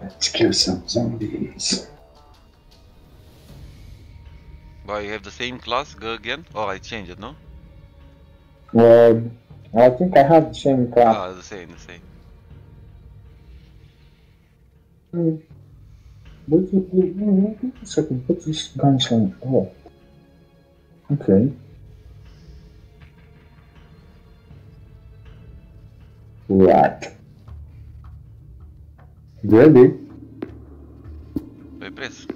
Let's kill some zombies. But you have the same class, go again? Oh, I changed it, no? Well, I think I have the same class. Ah, the same, the same. Hmm. You, wait a second, put this guns on. Oh. Okay. Right. Ready? I press before.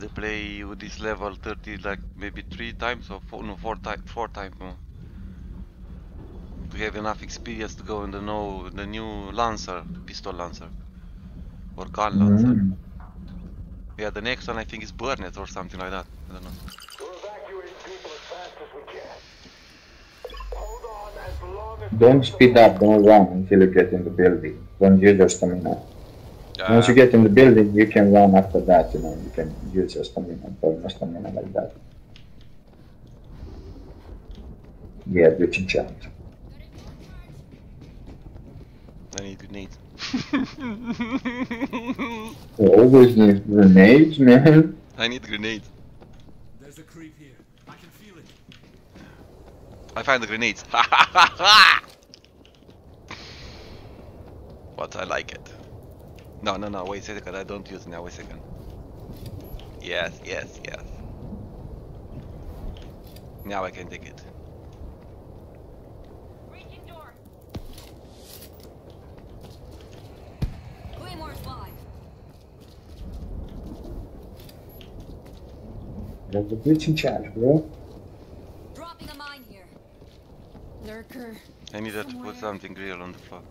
I play with this level 30 like maybe three times or four, no, four, ti four times more. To have enough experience to go in the no, the new Lancer, pistol Lancer. Or gun Lancer. Mm. Yeah, the next one I think is Burnett or something like that. I don't know. We're evacuating people as fast as we can. Hold on as long as Don't speed up, don't run until you get in the building. Don't use your stamina. Once you get in the building, you can run after that, you know, you can use your stamina, burn your stamina like that. Yeah, breaching challenge. I need grenades. You always need grenades, man. I need grenades. There's a creep here. I can feel it. I find the grenades. but I like it. No, no, no, wait a second, I don't use it now, wait a second. Yes, yes, yes. Now I can take it. Breaching door. Claymore's live. There's a breaching charge, bro. Dropping a mine here. Lurker. I needed to put something real on the floor.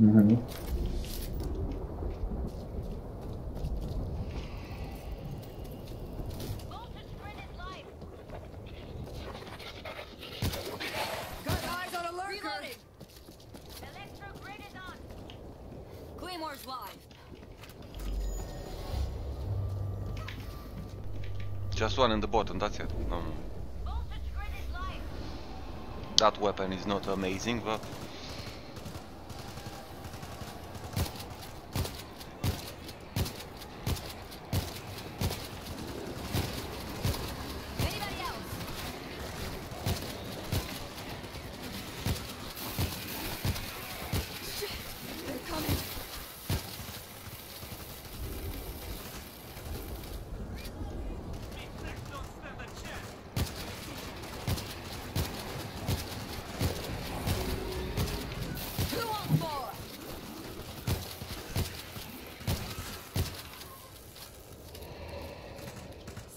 Mm-hmm. Voltage grid is live. Got eyes on a lurker. Reloading. Electro grid is on. Claymore's live. One in the bottom, that's it. No, no. Voltage grid is live. That weapon is not amazing, but Anybody else? They're coming. Two on four.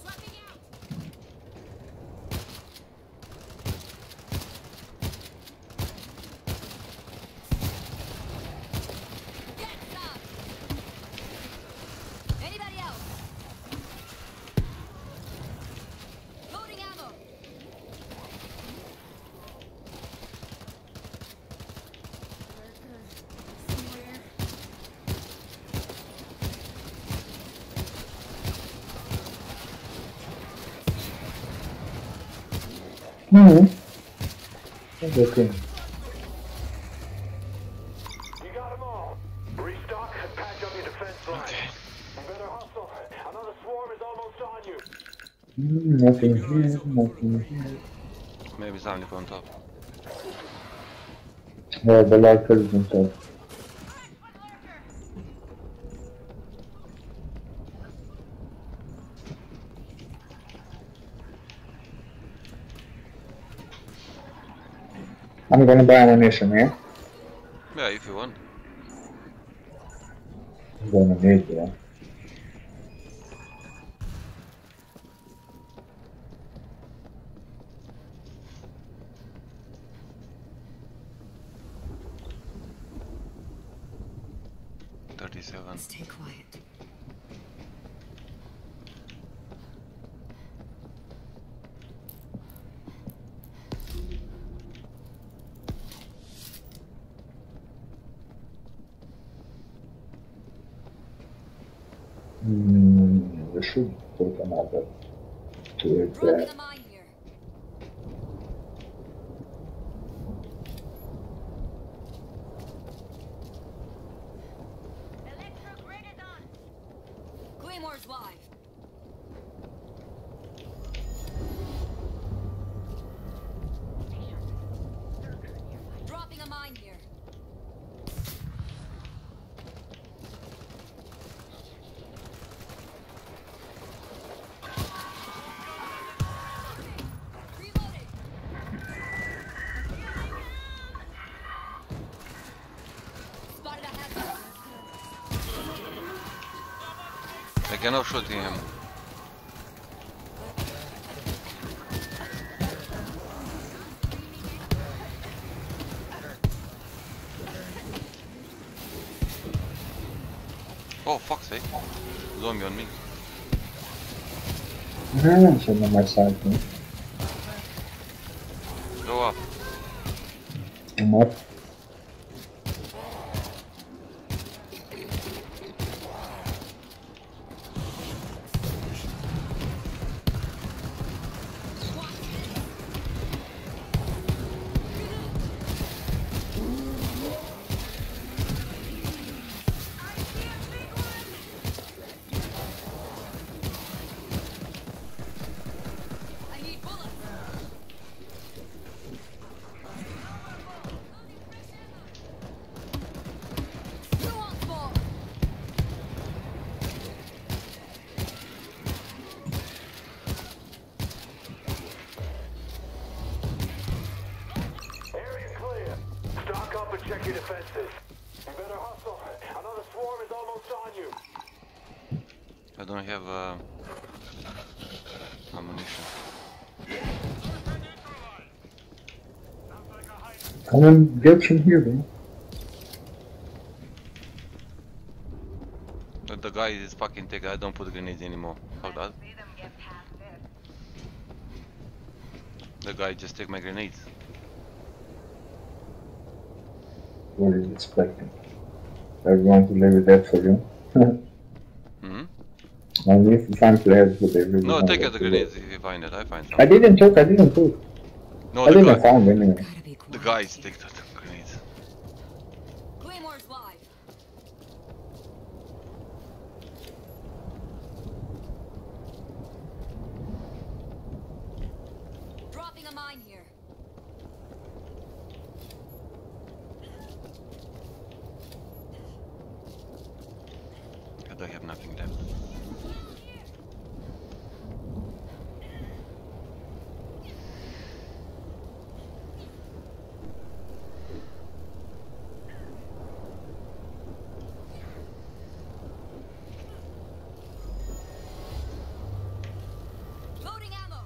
Swapping out. Get some. Anybody else? Loading ammo. Lurker. Somewhere. Mm-hmm. Okay. You got them all. Restock and patch up your defense line. Okay. You better hustle. Another swarm is almost on your defense flash. you. Mm, nothing here, nothing here. maybe something on top. Yeah, the lurker is on top. Gonna buy ammunition, yeah? Yeah, if you want. I'm gonna need yeah. I cannot shoot him. Oh fuck's sake. Zombie on me. Ah, so on my side. no? Go up. I'm up. And get from here, man. The guy is fucking take. I don't put grenades anymore. Hold on. The guy just take my grenades. What is expecting? Are you going to leave it there for you? hmm Only if you find players they really No, take out the grenades if you find it. I find I didn't took, I didn't took. No, I didn't guy. find anyway. Guys take the grenades. Claymore's live. Dropping a mine here. I don't have nothing left. Loading ammo.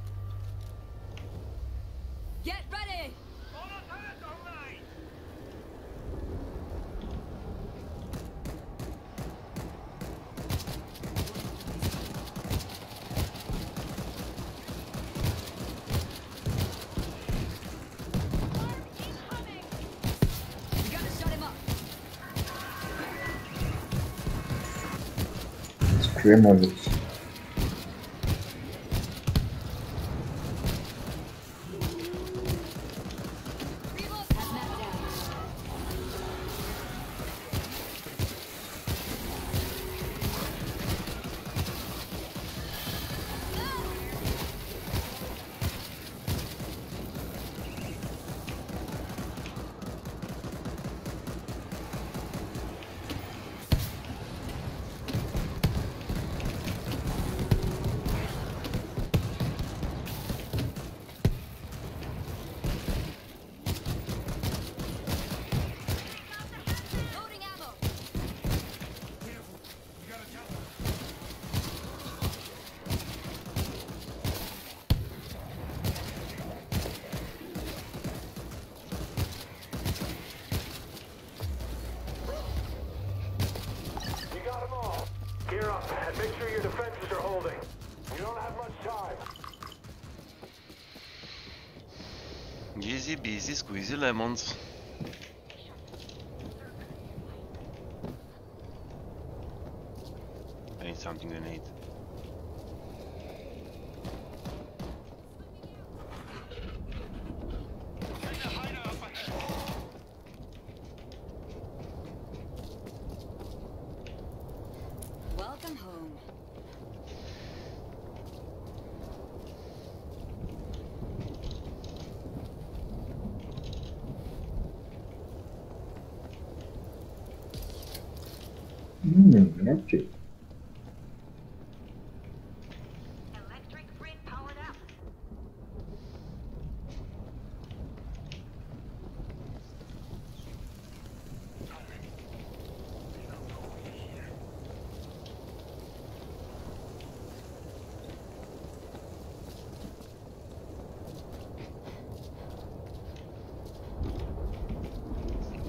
Get ready. We gotta shut him up. It's Easy squeezy lemons.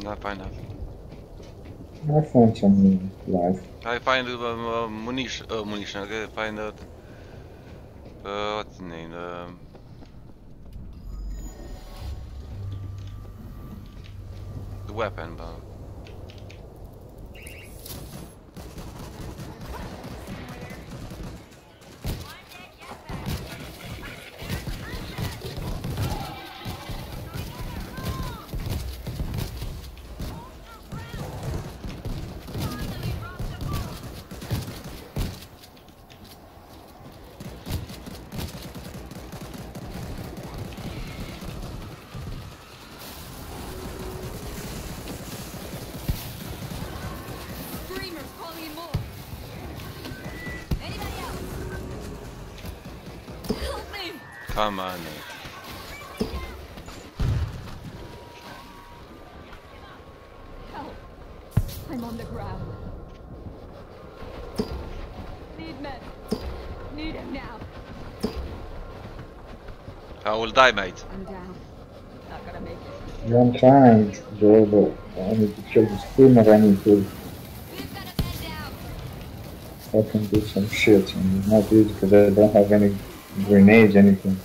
I find nothing. I found some life. I find uh, munition. Uh, munition. Okay, find out. Will die, mate. I'm down. Not gonna make it. I'm trying, Joe, but I need to kill the screamer. I need to We've got a man down. fucking do some shit. And it's not easy because I don't have any grenades, anything.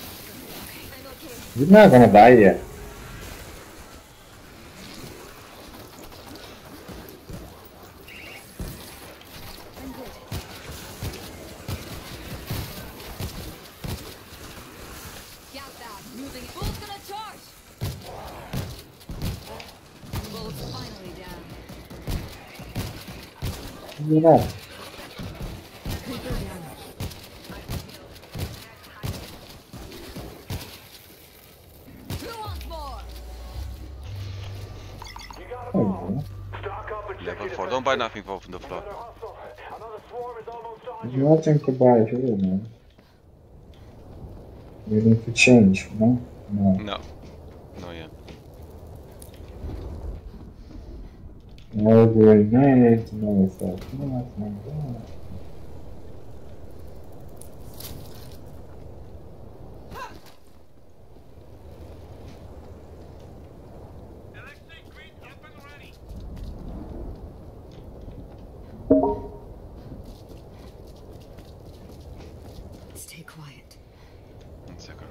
You're not gonna die yet. Nothing to buy here, man. You need to change, no? No. No. No, yeah. No grenades, no fuck, nothing. no. Electric grid up and ready. Stay quiet. One second.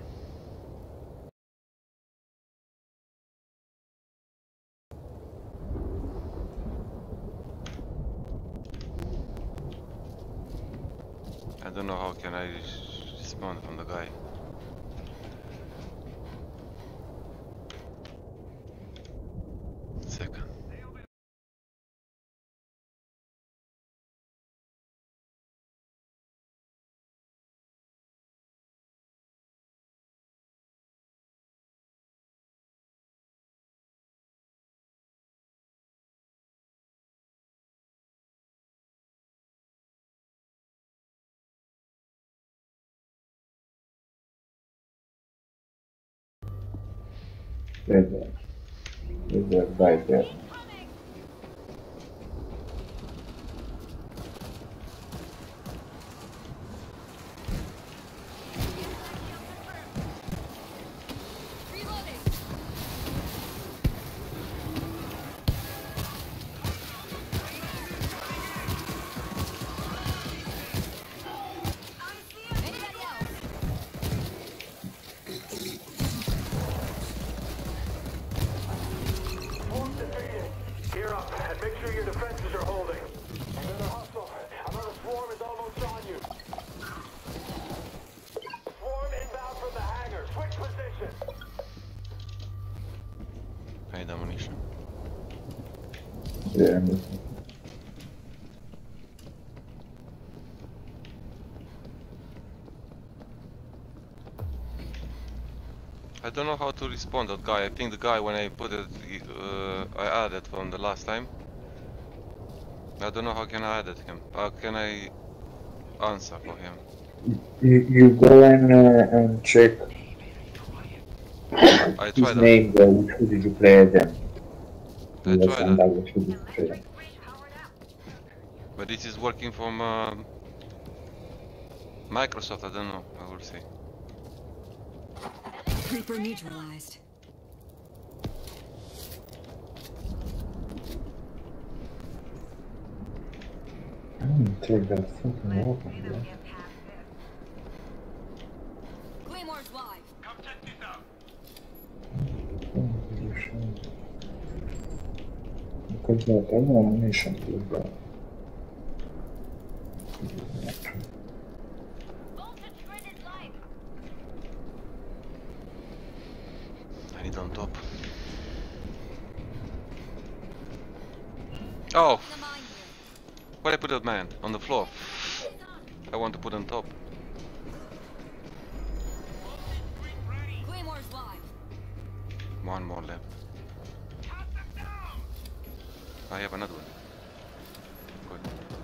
I don't know how can I spawn from the guy. They're there. They're there, right there. Don't know how to respond that guy. I think the guy when I put it, uh, I added from the last time. I don't know how can I add him. How can I answer for him? You, you go and, uh, and check I his tried that. name there, which who did you play then? I Yes, tried that. that was who did you play. Electric grid powered up. But this is working from um, Microsoft. I don't know. I will see. Creeper neutralized. I didn't take that fucking Let's weapon, see bro. them get past this. Claymore's live. Come check this out. Oh, you should. Because that other ammunition is that. One more left. I have another one. Good.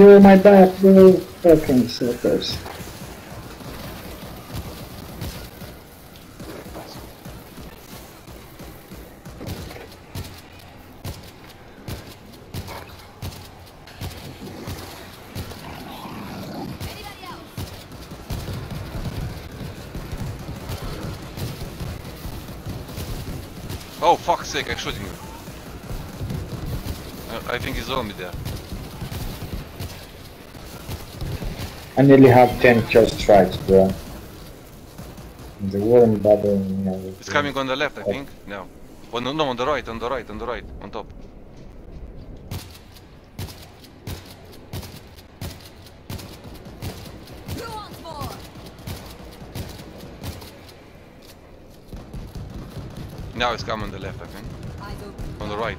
Bro, my back, bro. Fucking suckers. Anybody I nearly have 10 kill strikes, bro. The worm bothering me. It's coming on the left, I think. No. Oh, no, no, on the right, on the right, on the right, on top. Who wants more? Now it's coming on the left, I think. On the right.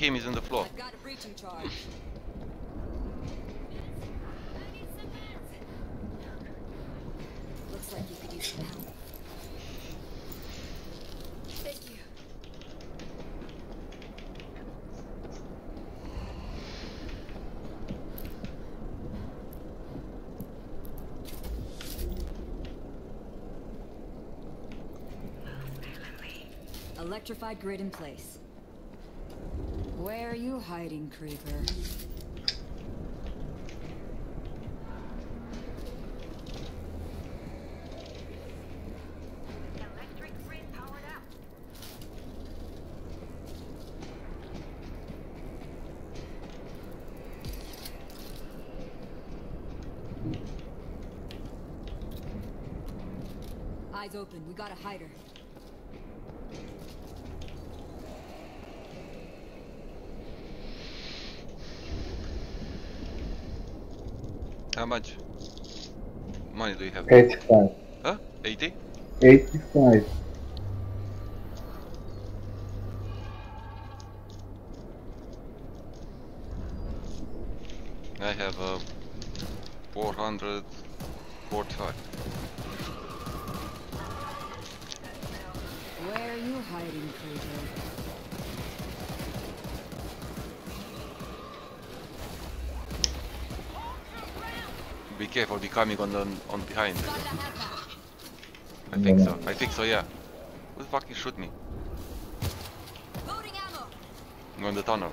Him is on the floor? Got a breaching charge. Looks like you could use some help. Thank you. Electrified grid in place. Where are you hiding, Creeper? Electric grid powered up. Eyes open. We got a hider. How much money do you have? 85. Huh? 80? 85. Coming on the, on behind. Spotted a half I think so. I think so, yeah. Who the fucking shoot me? Loading ammo. On the tunnel.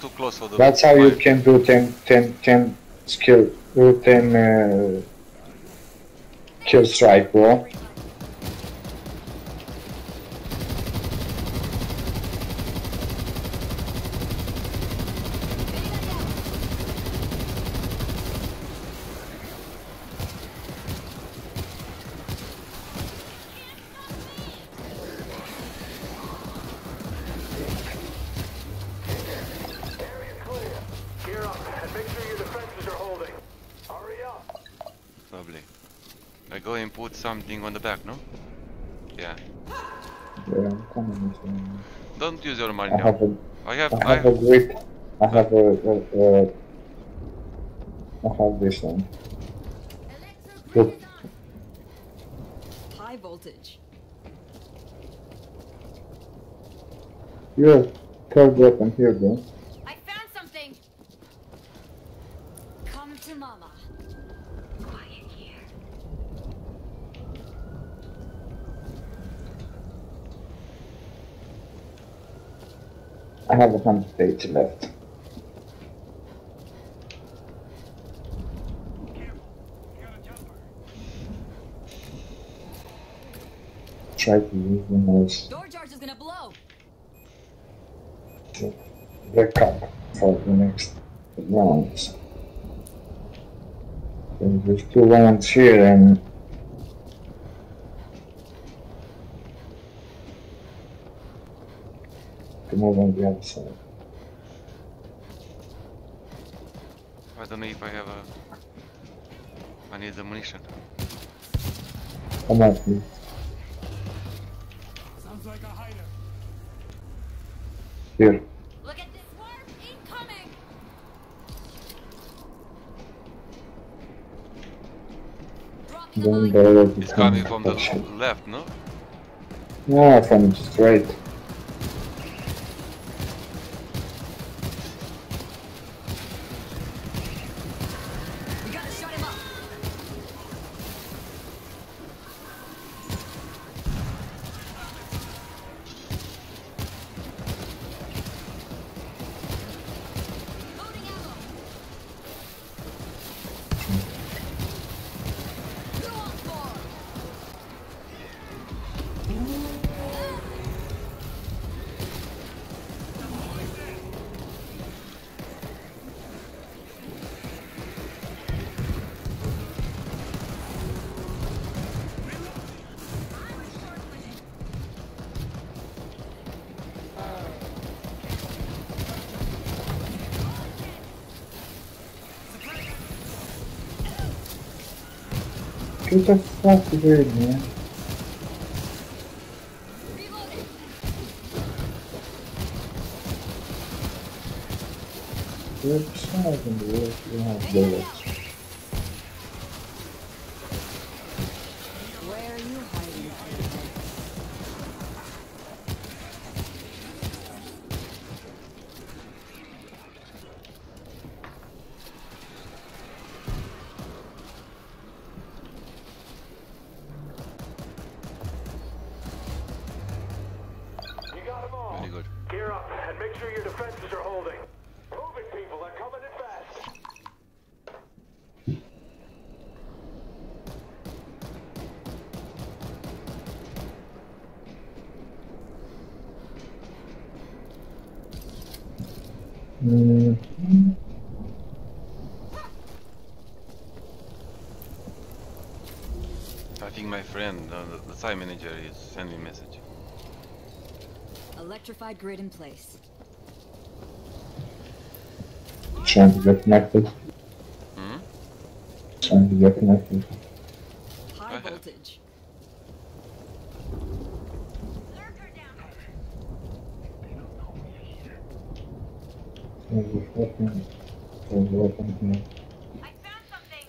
Too close for the. That's how you can do 10, 10, 10 skill, do 10 uh, kill strike, bro. Don't use your money I now. have a, I have. I I have a grip. I have a, a, a I have this one. Look, High voltage. your third weapon here, bro. I found something. Come to mama. Quiet here. I have a hundred eighty left. Careful. You got a jumper. Try to use the most Door charge is gonna blow. backup for the next rounds. There's two rounds here and to move on the other side. I don't know if I have a. I need the munition. Come on, please. Sounds like a hider. Here. Look at this swarm incoming. Dropping a Then mine. the It's coming from the left, no? No, from the straight. The fuck away, man. Reloading. You're beside Electrified grid in place. Trying to get connected. Hmm? Trying to get connected. High ahead. voltage. Lurker down. There's a weapon. There's a weapon here. I found something.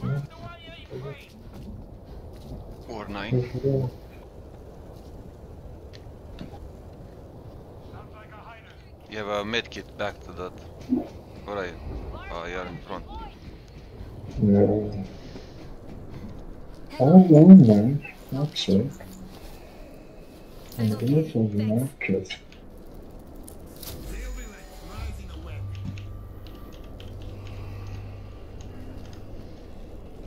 Where's the one you ain't free? over 9. Yeah. Sounds like a hider. You have a medkit back to that. Where are you? Oh, you're in front. Yeah. Oh, one. That's it. And this is kid.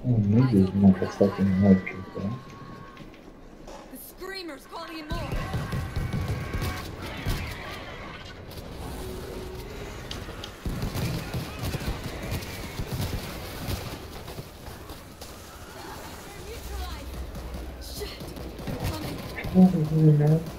Oh, maybe it's not a fucking medkit, huh? Coming.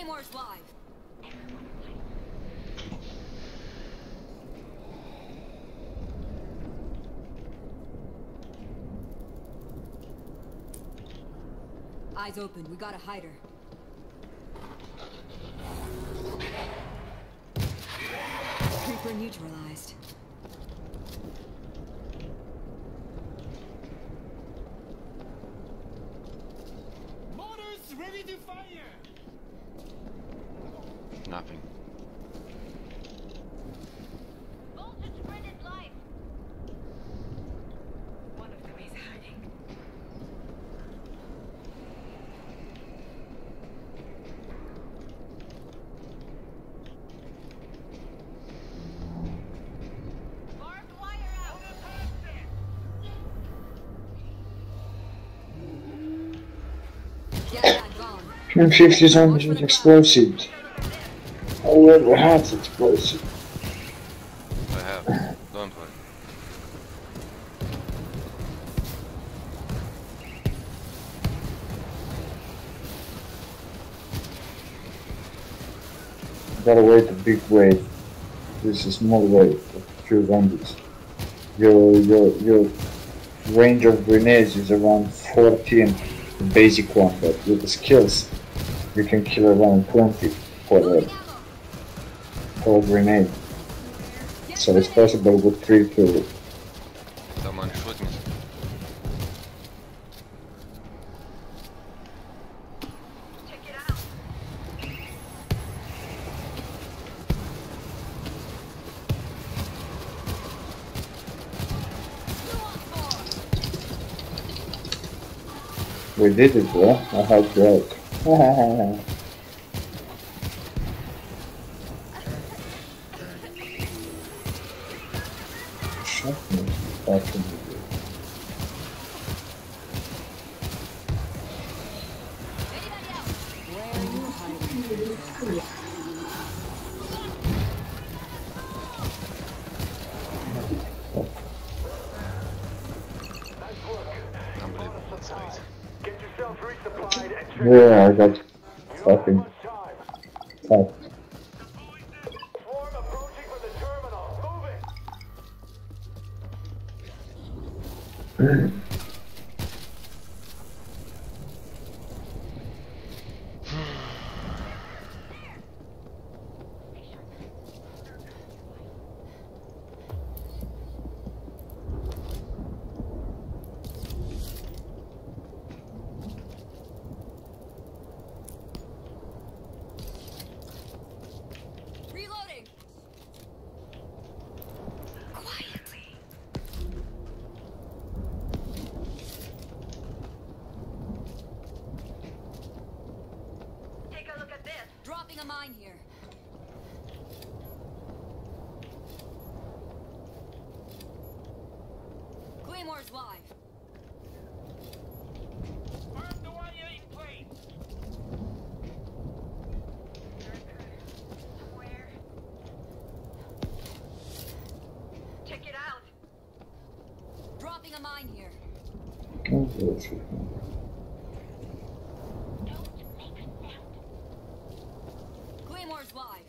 Claymore's live. Eyes open, we got a hider. Creeper neutralized. Mortars ready to fire! Nothing. Voltage spread is life. One of them is hiding. Barbed wire out. Get that gone. 250 zombies with explosives. Whoever has explosives. I have. Don't worry. Gotta wait a big wave. This is a small wave of few zombies. Your your your range of grenades is around 14, the basic one, but with the skills you can kill around 20 for the a, ammo! for a grenade. So it's possible with 3 to Someone shoot me. Check it out. We did it, bro. I helped you out. Shut me fucking idiot. Where are you hiding? Unbelievable. That's amazing. Get yourselves resupplied and check. Yeah, I got You don't have fucking much time. fucked. Swarm approaching from the Reloading. Quietly. Take a look at this. Dropping a mine here. Claymore's live. Barbed wire in place. Where? Check it out. Dropping a mine here. Don't make a sound. Claymore's live.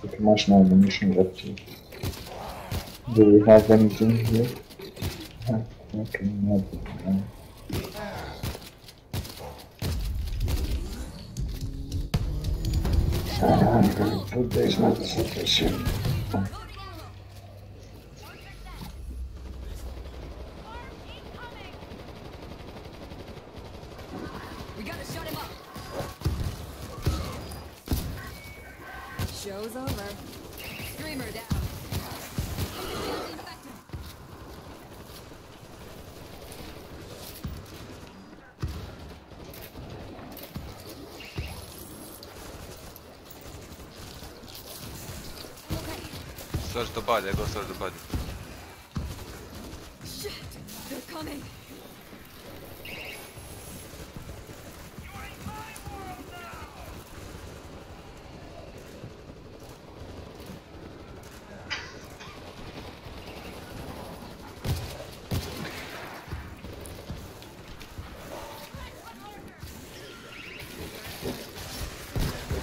Pretty much ammunition left here. Do we have anything here? Ah, Okay, nothing. no. Ah, I'm gonna put this not sufficient. Search the body, I go search the body. Shit! They're coming!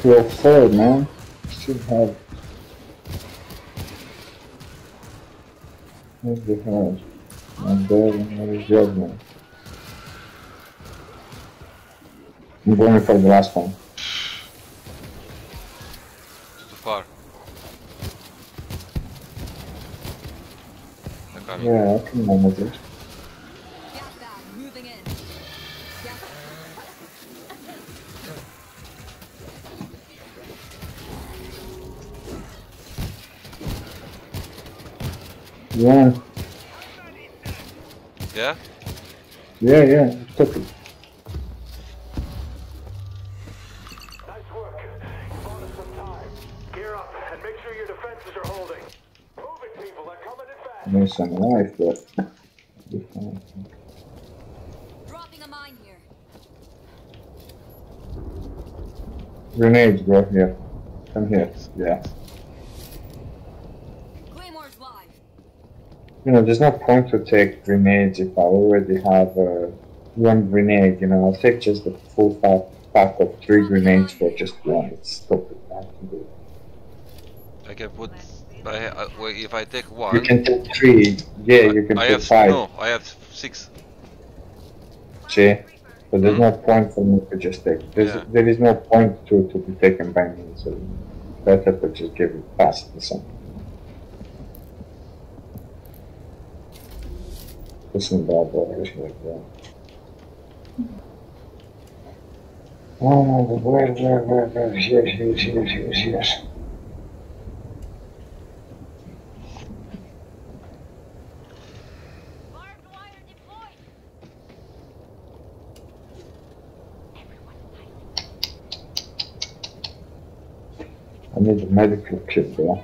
You're third, man. Should have. Where's the hell? I'm there and where is judgment? I'm going for the last one. It's too far. Yeah, I can manage it. People. They're coming in fast. Miss some life, but. be fine. dropping a mine here. Grenades, bro. Here. Come here. Yeah. Claymore's live. You know, there's no point to take grenades if I already have uh, one grenade. You know, I'll take just the full pack, pack of three grenades for just one. It's stupid. I can do it. I put. I, I, wait, if I take one... You can take three. Yeah, you can I put have five. no. I have six. See? So there's Mhm. no point for me to just take. There's, Yeah. There is no point to, to be taken by me. So better to just give it past to someone. Listen, bad like that. Oh, where, where, where, where? Here, here, here, here, here. Barbed wire deployed. Everyone fight. I need a medical kit there.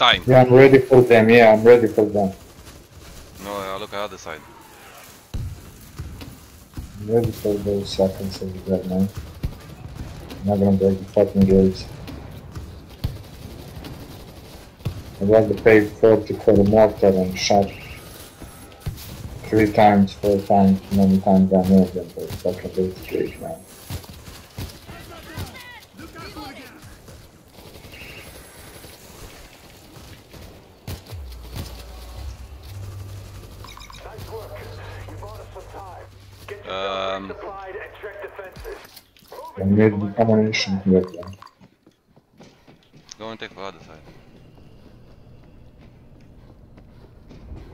Time. Yeah, I'm ready for them. Yeah, I'm ready for them. No, I look at other side. I'm ready for those seconds over there, man. I'm not gonna break the fucking gates. I'd rather pay 40 for the mortar and shot three times, four times, many times I know than for fucking gate, man. Nice work. You bought us some time. Get yourself Um, supplied and check defenses. I need the ammunition here. Go and take for other side.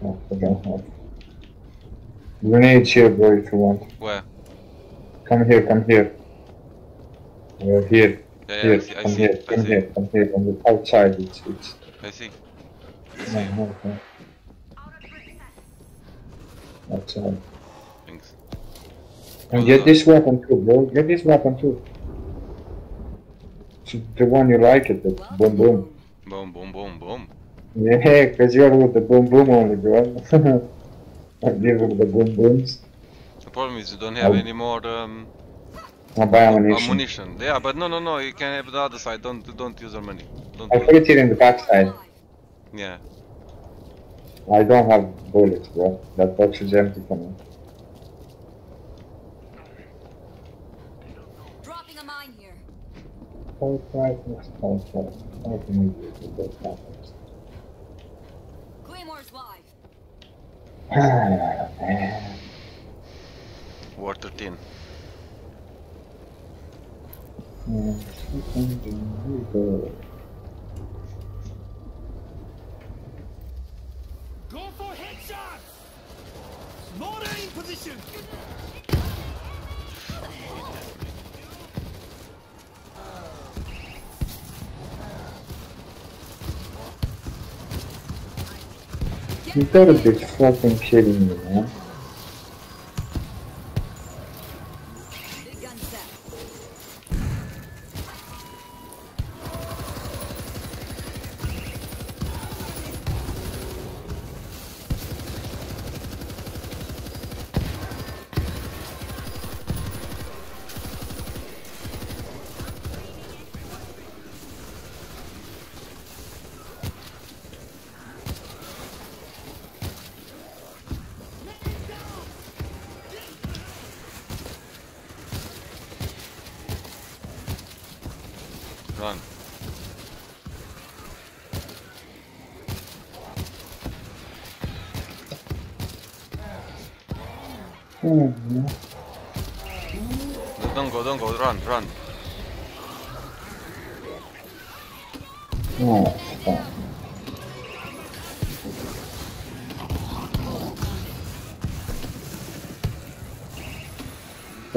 Oh, I don't have. Grenades here, bro, if you want. Where? Come here, come here. We're here. Yeah, yeah, here, I see, I come see, here, I come see, here, come here. On the outside, it's, it's. I see. I No, no, no. Outside. Thanks. And get this weapon too, bro. Get this weapon too. It's the one you like it, the boom boom. Boom, boom, boom, boom. Yeah, cause you're with the boom boom only, bro. I'm with the boom booms. The problem is you don't have Oh. any more um, buy ammunition. ammunition. Yeah, but no, no, no. You can have the other side. Don't, don't use our money. Don't. I put it. it here in the backside. Yeah. I don't have bullets, bro. That box is empty for me. Dropping a mine here. Hold right, next hold right. I can use it with those contacts. Claymore's wide. Ah, man. War 13. Hmm, something to do. Go for headshots! Mortar in position! You gotta be fucking kidding me, man.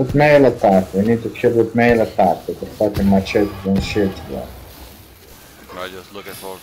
With mail attack, we need to kill with mail attack with the fucking machete and shit, bro. I just look at for.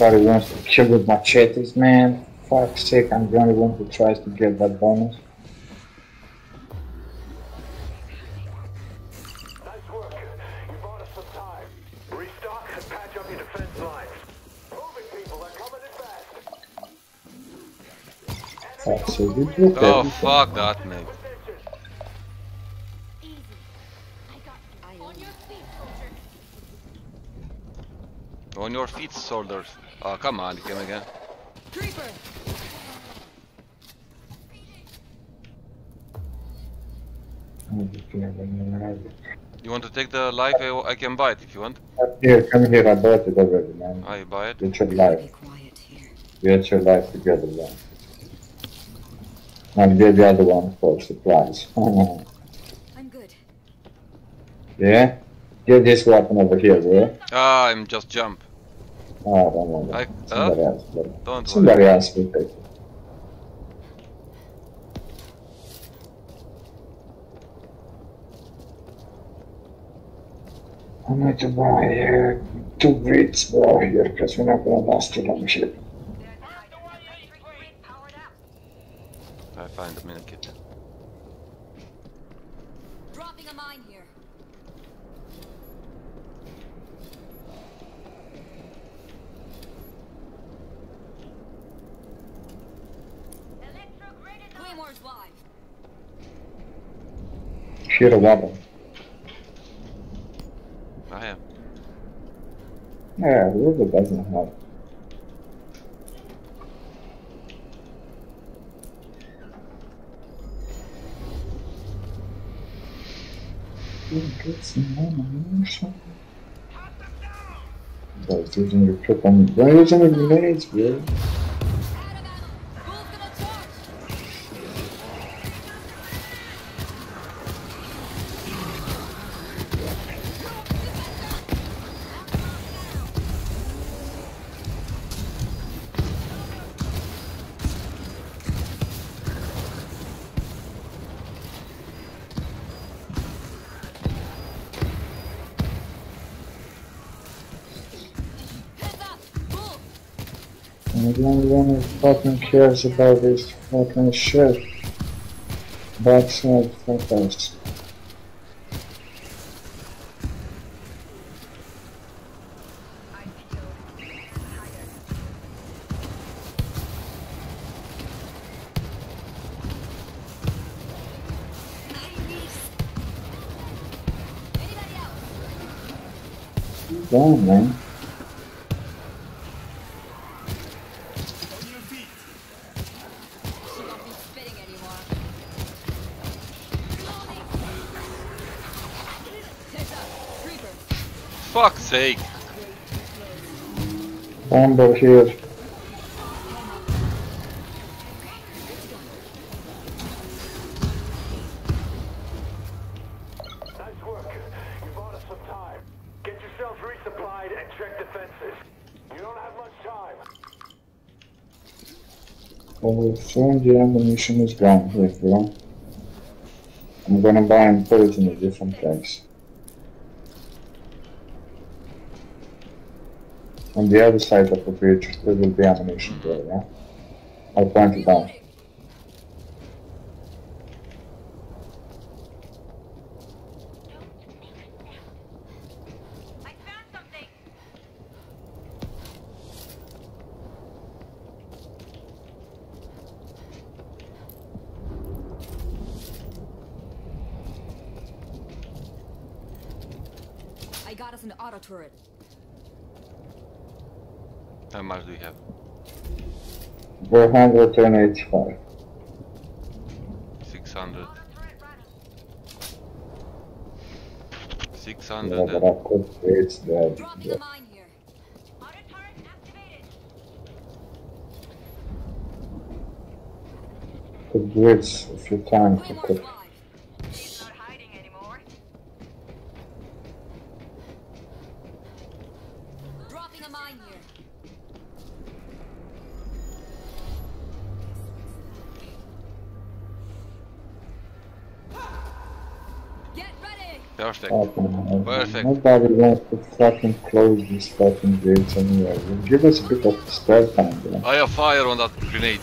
Nobody wants to kill with machetes, man. Fuck's sake, I'm the only one who tries to get that bonus. Nice work. You bought us some time. Restock and patch up your defense lines. Moving people, they're coming in fast. Fuck's sake, you took Oh, everything. fuck that, mate. Position. Easy. I got I you. On am- your feet, soldier. On your feet, soldiers. Oh, come on, you came again. Creeper. I'm just gonna run around. You want to take the life? I, I can buy it if you want. Here, come here, I bought it already, man. I buy it. Get your Be life. quiet here. Get your life together, man. Now get the other one for supplies. I'm good. yeah? Get this weapon over here, yeah? Ah, I'm just jump. Oh, don't worry. I- Somebody else. will. Don't worry. Somebody else will take it. I need to buy uh, two bricks more here because we're not gonna last too long shit. I find the minute kit. Dropping a mine here. Claymore's live. A weapon. I am. Yeah, whoever doesn't have. Get some ammunition. Guys, using the trip on. Why using the grenades, bro? One fucking cares about this fucking shit. Backside else? Damn, man. Have got us some time. Get yourselves resupplied and check defenses. You don't have much time. Well, soon the ammunition is gone here, bro. I'm gonna buy and put it in a different place. On the other side of the bridge, there will be ammunition there, yeah? I'll point it out. I found something. I got us an auto turret. How much do you have? 485. 600. Auto turret running. 600 Yeah, but and... of course it's dead. Dropping a mine here. Auto turret activated. Could blitz a few times. Perfect. Nobody wants to fucking close these fucking gates anyway. Give us a bit of spare time. I have fire on that grenade.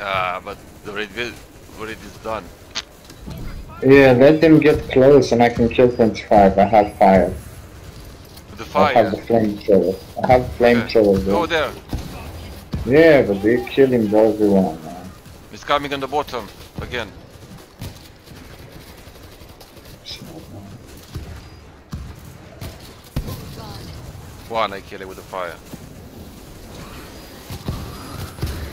Ah, but the raid will... Raid is done. Yeah, let them get close and I can kill 25. I have fire. The I have the fire. flamethrower. I have flamethrower, Go bro. there. Yeah, but they're killing everyone, man. It's coming on the bottom. Again. One I kill it with the fire.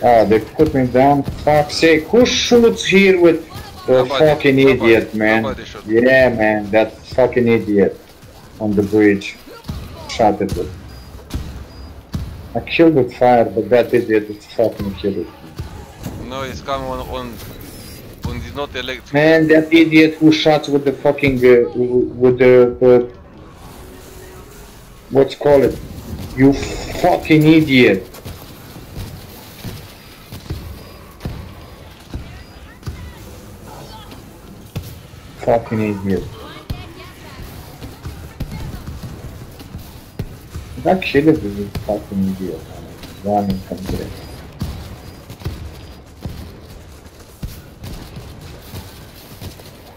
Oh, they put me down. Fuck's sake. Who shoots here with the Nobody. fucking Nobody. idiot, man? Nobody. Yeah, man, that fucking idiot on the bridge. Shot it with. I killed with fire, but that idiot is fucking killed it. No, it's coming on on on not electric. Man, that idiot who shot with the fucking uh, with the uh, what's call it? You fucking idiot! Fucking idiot! That killer is a fucking idiot. Running from there.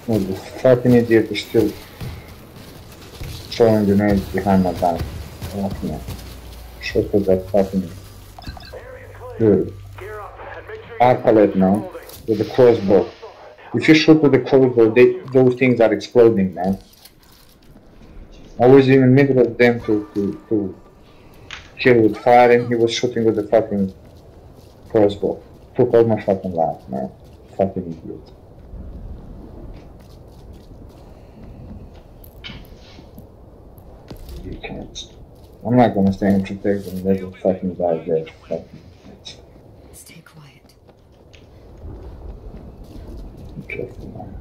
Well, the fucking idiot is still throwing grenades behind my back. Fuck me. Shut with that fucking dude. Defenses are now with the crossbow. If you shoot with the crossbow, they, those things are exploding, man. I was in the middle of them to, to, to kill with fire and he was shooting with the fucking crossbow. Took all my fucking life, man. Fucking idiot. You can't. I'm not gonna stand and protect them. Let them fucking die there. Fucking idiots. Stay quiet. Be careful, man.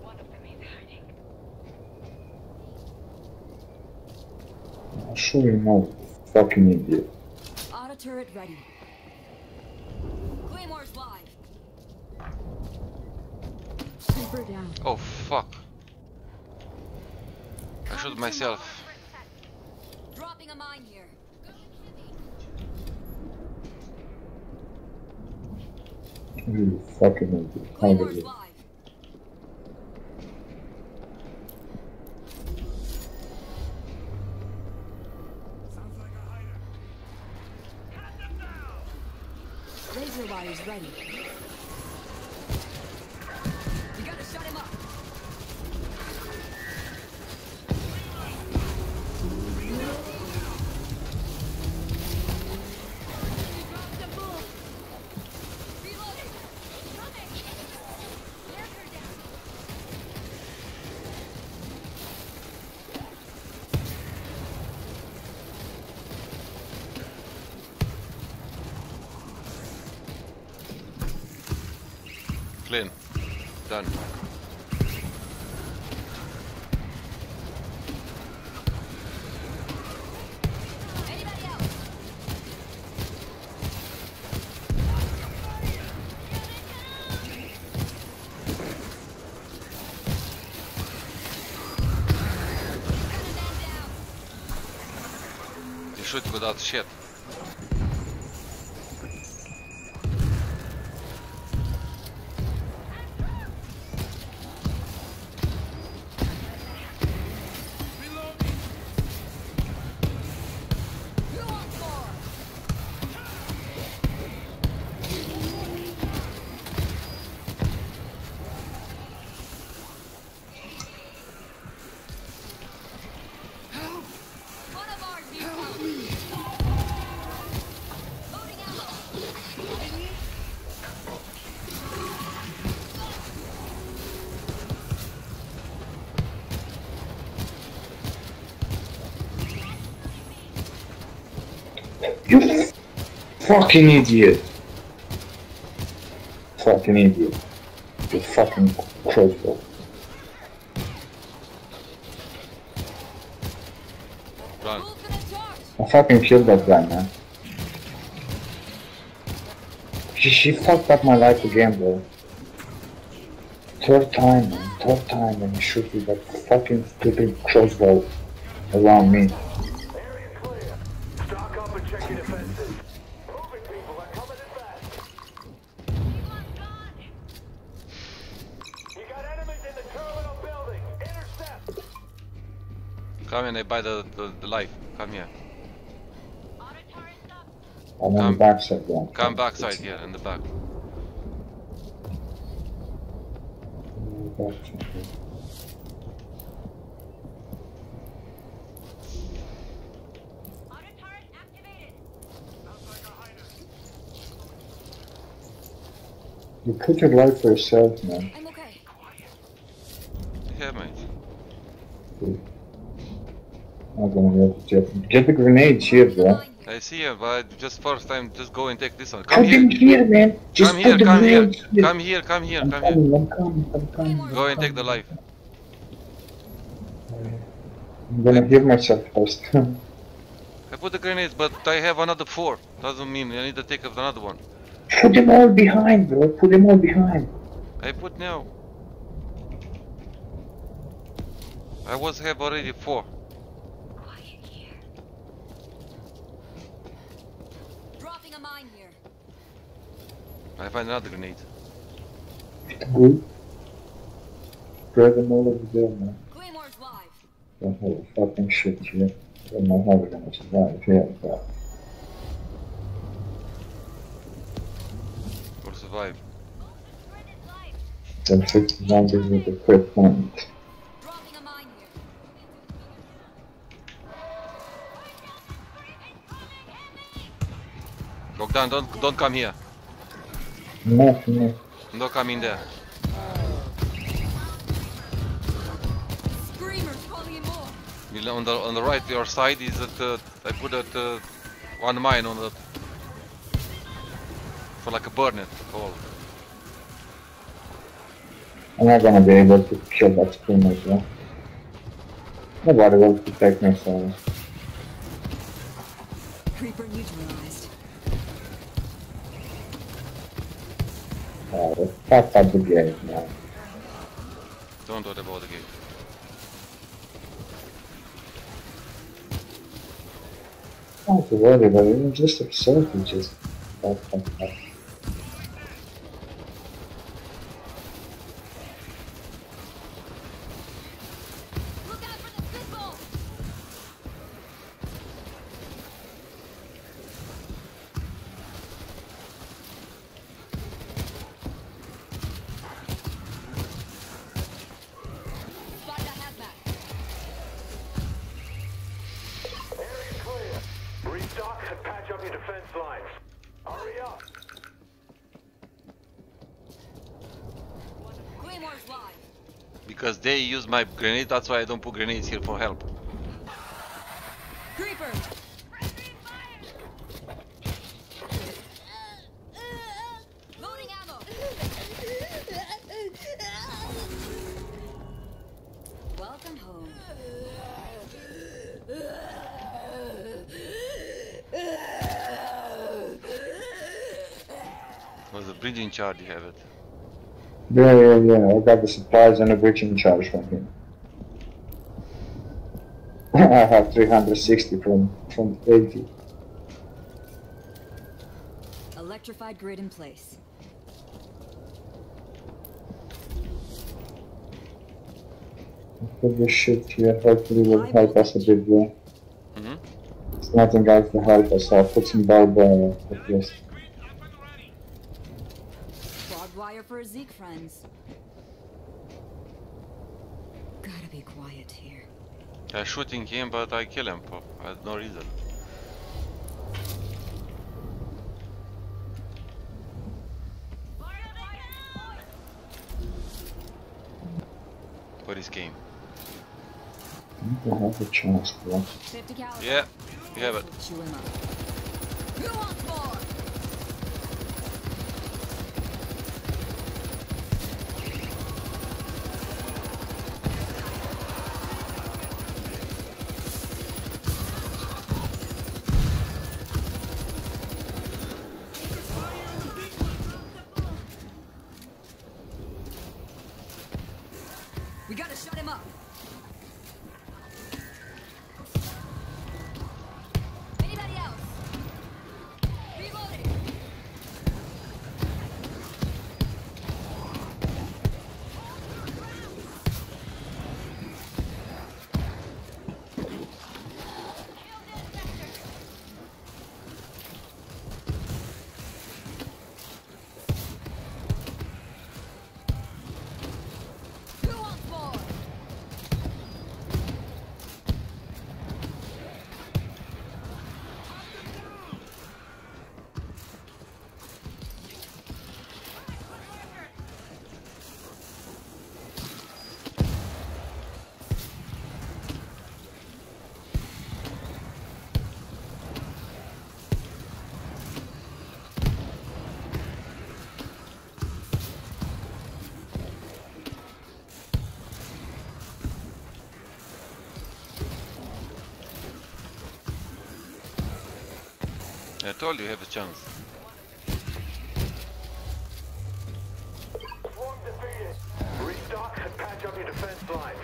One them is. I'll show you know, fucking idiot. Auto turret ready. Claymore's live. Sniper down. Oh fuck! I shot myself. Dropping a mine here. You fucking idiot. How did Claymore's shit. Fucking idiot. Fucking idiot. You fucking crossbow. I fucking killed that guy, man. She, she fucked up my life again, bro. Third time, man. Third time you shoot with that fucking stupid crossbow around me. The, the, the life. Come here. Auto turret up. I'm on Come- the backside, man. Come backside here, in the back. Backside, yeah. Auto turret activated. Sounds like a hider. You put your life for yourself, man. I'm okay. Yeah, mate. I not gonna be able to get, the grenade here, bro. I see you, but just first time, just go and take this one. Come Come here, here, man. Just come here, come here, grenades here. come here, come here, I'm come here. coming, I'm coming, I'm coming. Go and take the life. I'm gonna heal myself first. I put the grenades, but I have another four. Doesn't mean I need to take up another one. Put them all behind, bro. Put them all behind. I put now. I was have already four. Quiet here. Dropping a mine here. I find another grenade. Good. Spread them all over there, man. Claymore's live. The whole fucking shit here. I don't know how we're gonna survive here, but Or survive. Spread his life. then fix zombies with equipment. Dropping a mine here. Bogdan, don't don't come here. No, no. Don't come in there. Screamers calling in more. You know, On the on the right, your side is that uh, I put that uh, one mine on that for like a burnet hole. I'm not gonna be able to kill that screamer, bro. Nobody will protect me, so Creeper neutralized. Uh, fuck up the game, man. Don't worry about the gate. Not to worry about it, just upset with just my grenade, that's why I don't put grenades here for help. Yeah, yeah, yeah, I got the supplies and a breaching charge from him. I have 360 from, from 80. Electrified grid in place. Put this shit here, hopefully will help us a bit there. Mhm. It's nothing else to help us, I'll put some barbed wire at least. Screens up and ready. Barbed wire for Zeke friends. Gotta be quiet here. I'm shooting him, but I kill him for uh, no reason. For this game. I have a chance, bro. Yeah, you have it. Told you you have a chance. Restock and patch up your defense lines.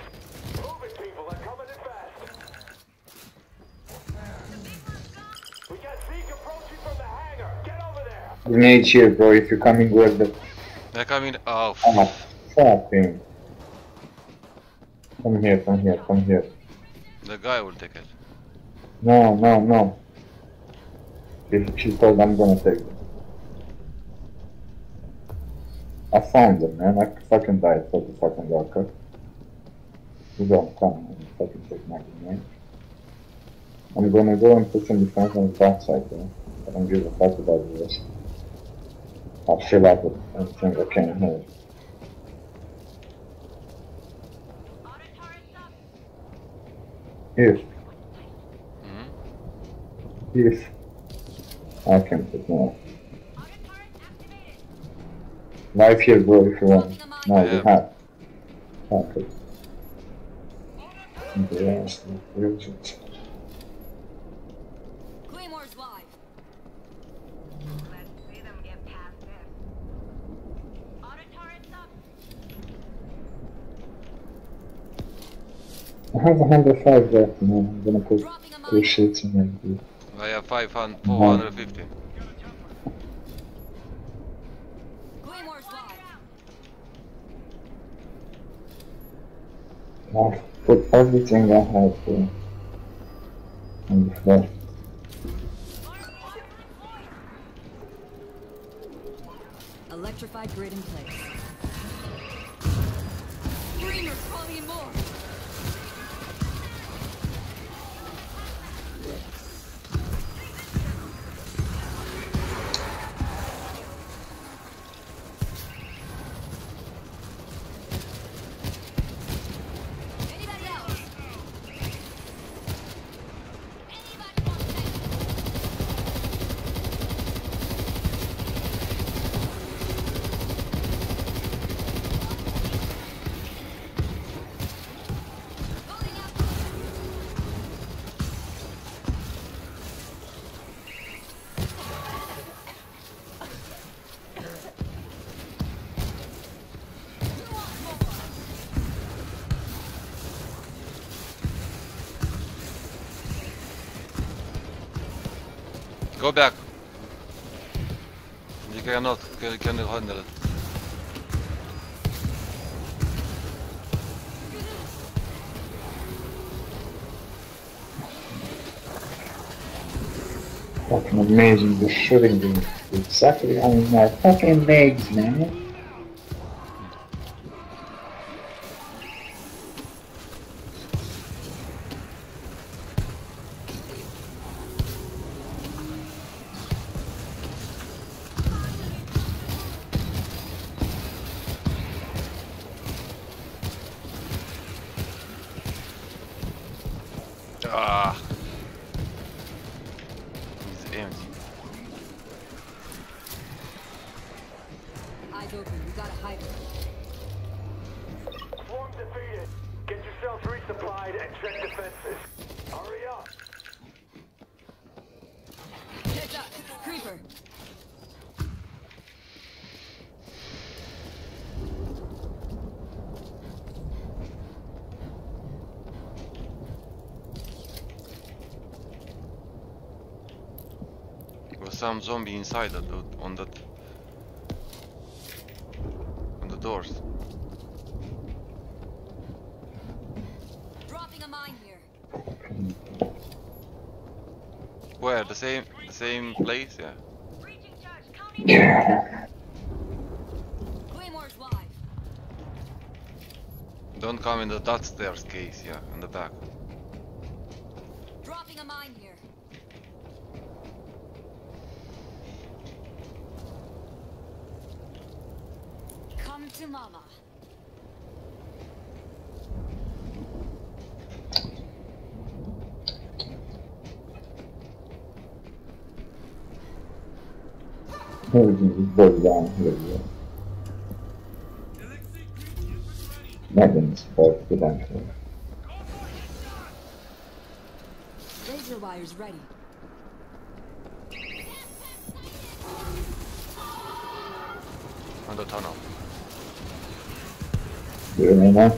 Move it, people. They're coming in fast. We got Zeke approaching from the hangar. Get over there. Grenades here, bro, if you're coming with the... They're coming. Oh, Oh, fucking... Come here, come here, come here. the guy will take it. No, no, no. She, she told I'm gonna take them. I found them, man. I fucking died for the fucking locker. You don't come and fucking take my grenade. I'm gonna go and put some defense on the backside, bro. I don't give a fuck about the rest. I'll fill up with everything I can here. Up. Here, hmm here. I can put more. Auto turrets activated. Live here, bro, if you want. No, we Yeah. have. Okay. Yes, yes. Claymore's live. Let's see them get past this. Auto up. I have a hundred five left, man. I'm gonna put Dropping a two mine. sheets in there. I have 500, 450. I'll put everything I have there. On the floor. Electrified grid in place. Go back. You cannot, can, can handle it. Fucking amazing, the shooting exactly on my fucking legs, man. Zombie inside that on that on the doors. Dropping a mine here. Where the same the same place? Yeah. Breaching charge. Counting. Yeah. Don't come in the that stairs case. Yeah, in the back. Dropping a mine here. to Mama. Oh, we can just down here. Nothing's for potential. Laser wires ready. On the tunnel. You know?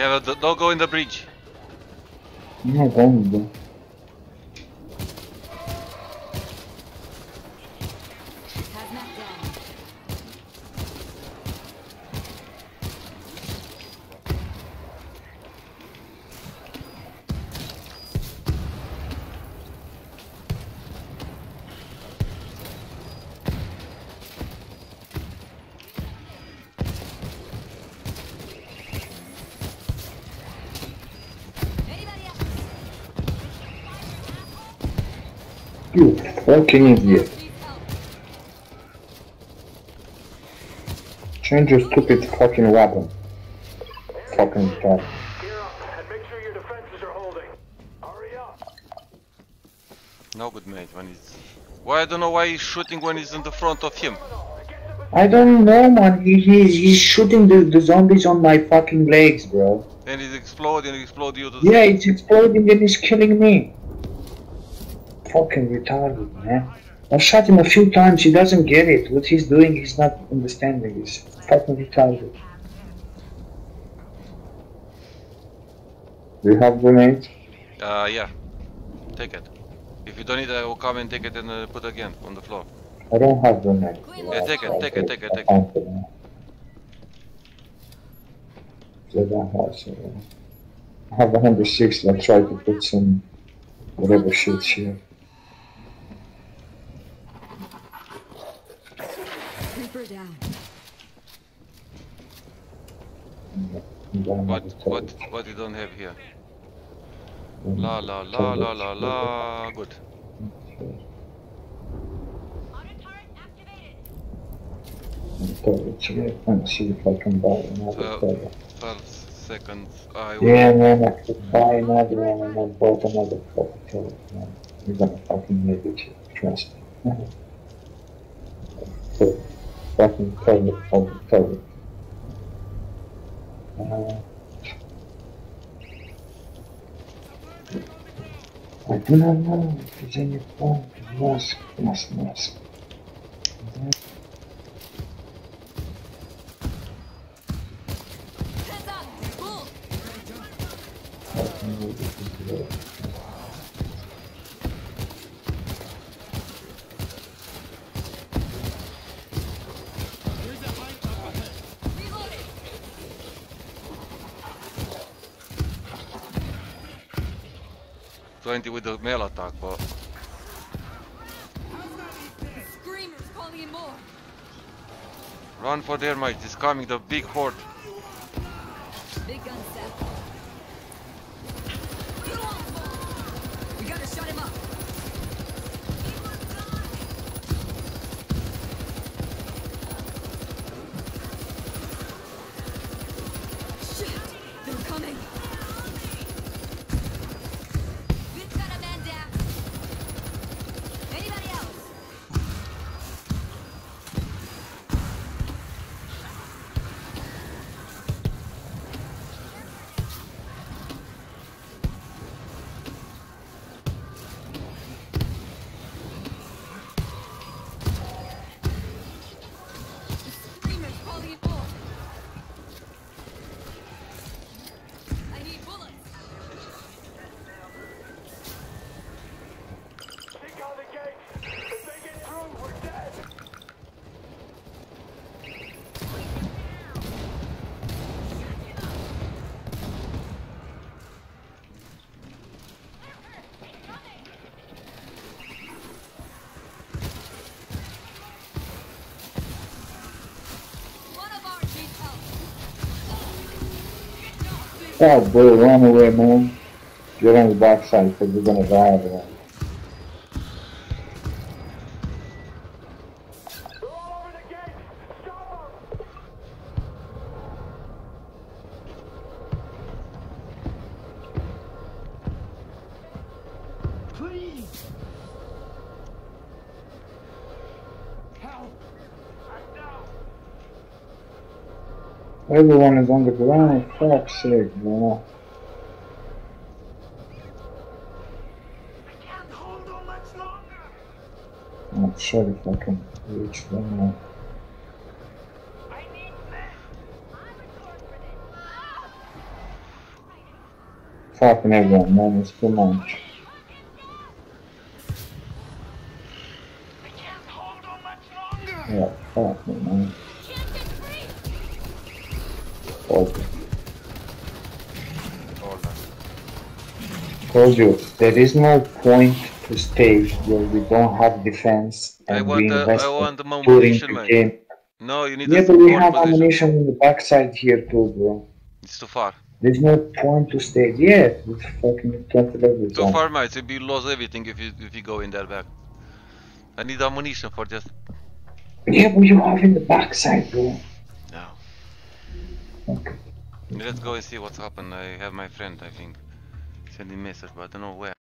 But don't go in the bridge. Not You fucking idiot. Needs. Change your stupid fucking weapon. Fucking retard. Gear up and make sure your defenses are holding. Hurry up. No good mate when he's... Why I don't know why he's shooting when he's in the front of him. I don't know, man. He, he's, he's shooting the, the zombies on my fucking legs, bro. And he's exploding, explode you to Yeah, it's exploding and it's killing me. Fucking retarded, man. I shot him a few times, he doesn't get it. What he's doing, he's not understanding. He's fucking retarded. Do you have grenades? Uh, yeah. Take it. If you don't need it, I will come and take it and uh, put again on the floor. I don't have grenades. Yeah, take it, take it, take it, take it. Found them. So that has, I have 106, I try to put some whatever shit here. Creeper down. What, I'll what, what you don't have here? La la la la la la. Good. Turret here, and see if I can buy another turret. 12 seconds. I will. Yeah, man, I could buy another one and I bought another fucking turret, man. You're gonna fucking make it, trust me. so, fucking turret, fucking turret. Uh, I do not know if there's any point. Mask, mask, mask. Heads up! Bull! Fucking move it into the- Reloading! 20 with the mail attack, but Screamers calling in more! run for there, mate. It's coming, the big horde. Big gun Oh, boy, run away, man. Get on the backside, because we're gonna die otherwise. They're Everyone is on the ground, fuck's sake, man. I'm sure if I can reach them now. Fucking everyone, man, it's too much. Told you, there is no point to stay where we don't have defense I and want we the- I want the ammunition, man. game. No, you need Yeah, but we have position. ammunition on the backside here too, bro. It's too far. There's no point to stay. Yeah, it's fucking 20 levels. Too far, mate. You lose everything if you if you go in there back. I need ammunition for just Yeah, but you have in the backside, bro. No. Okay. Let's go and see what's happened. I have my friend, I think, sending message, but I don't.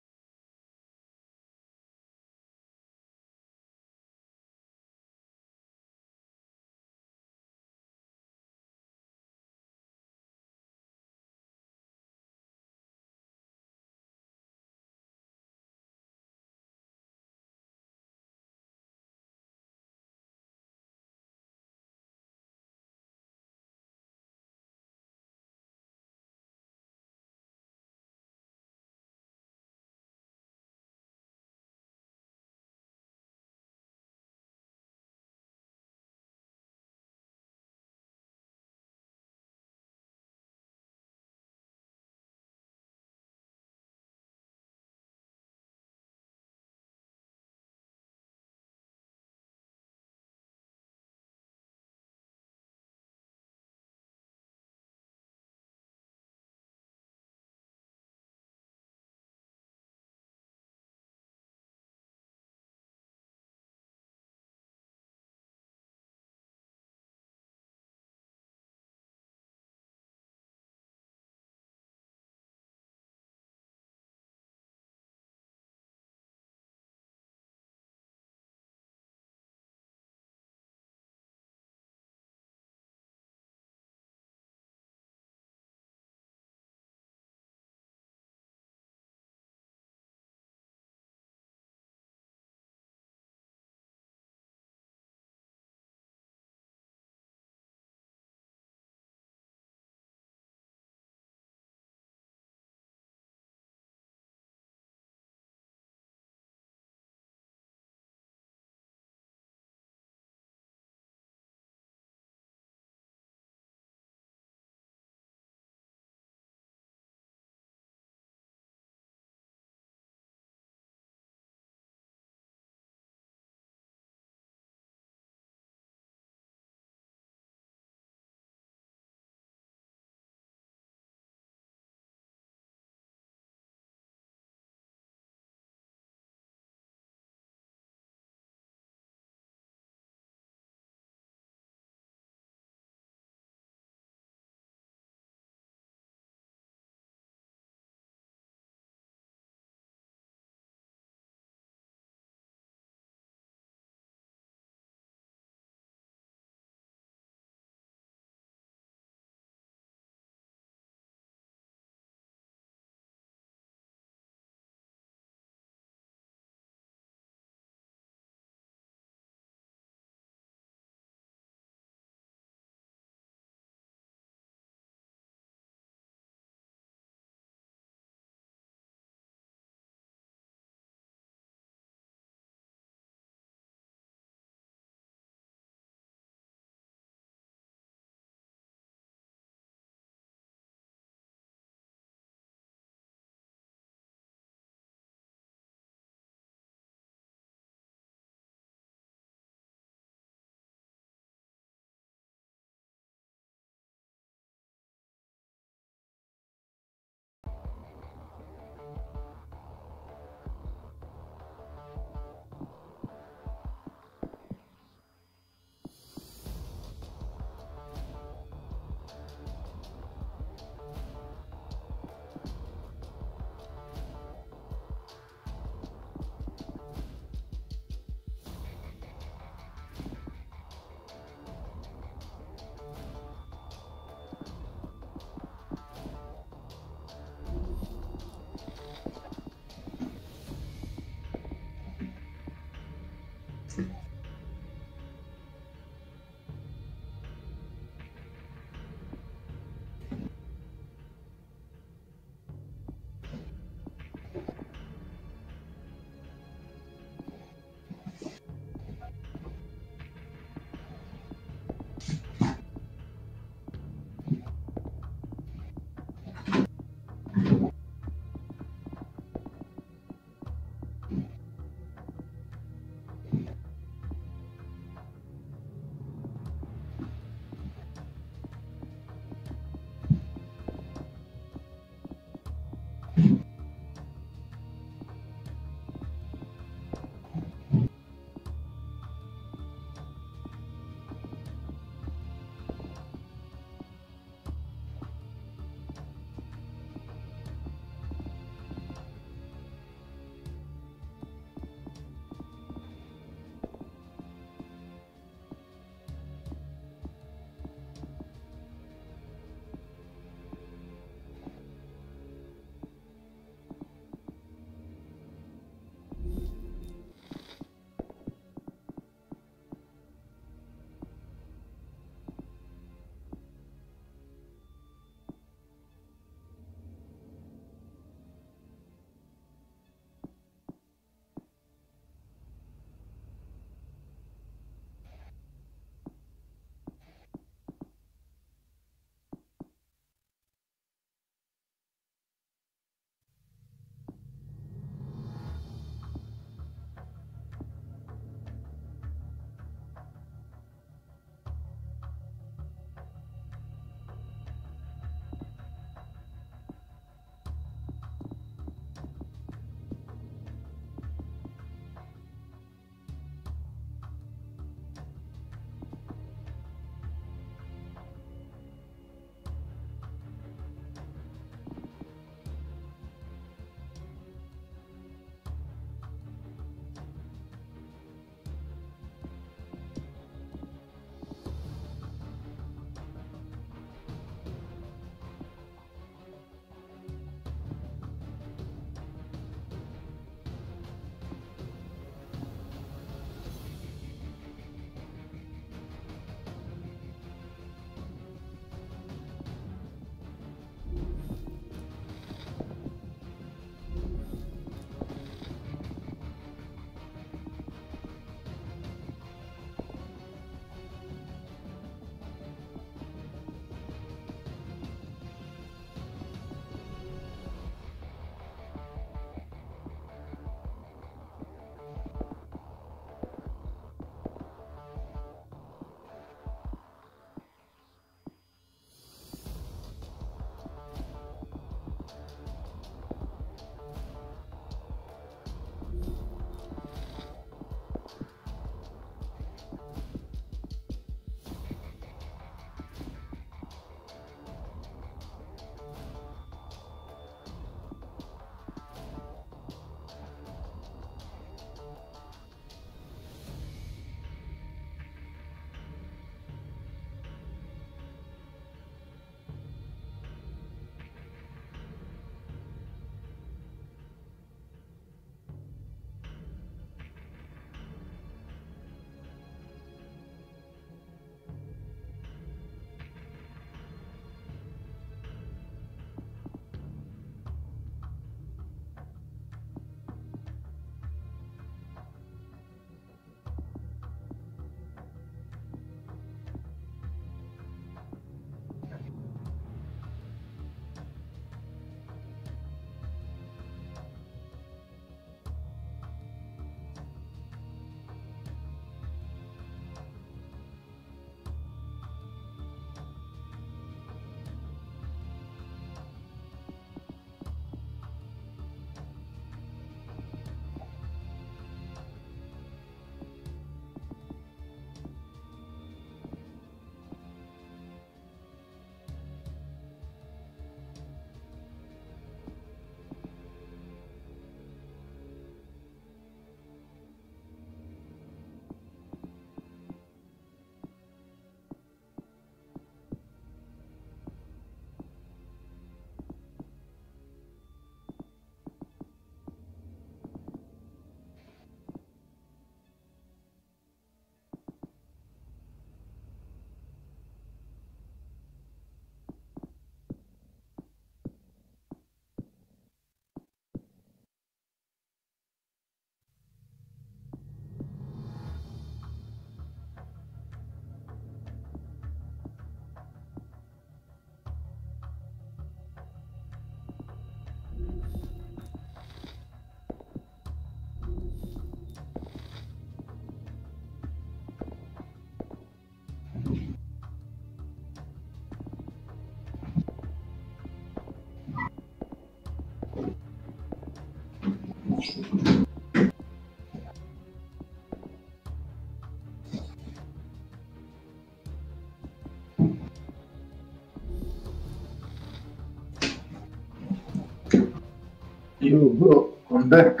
Yo, bro, I'm back.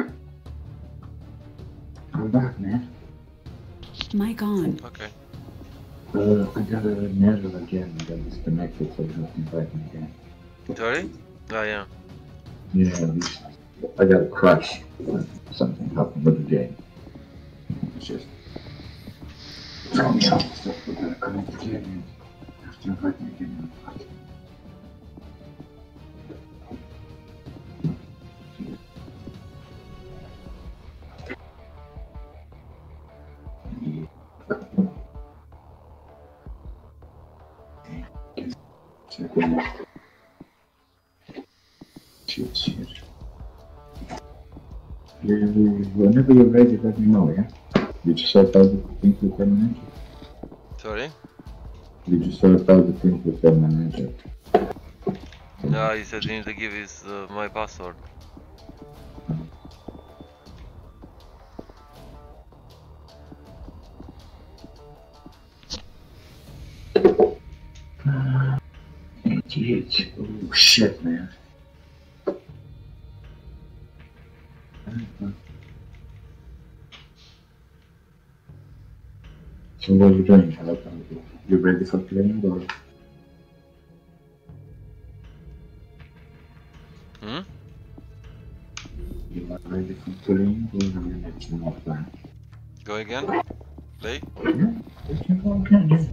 I'm back, man. Mic on. Okay. Uh, I got a nerve again. I got disconnected, so you have to invite me again. Sorry? Oh yeah. Yeah, this, I got a crash. Something happened with the game. It's just. Oh, yeah. So we gotta connect again. You have to invite me again. Whenever you're ready, let me know, yeah? Did you sort out the things with your manager? Sorry? Did you sort out the things with your manager? No, he said he need to give his uh, my password. Oh shit, man. So what are you doing? Hello, You ready for playing or Hmm? you are ready for playing or you need some more? Go again? Play? Yeah, we can go again, yeah.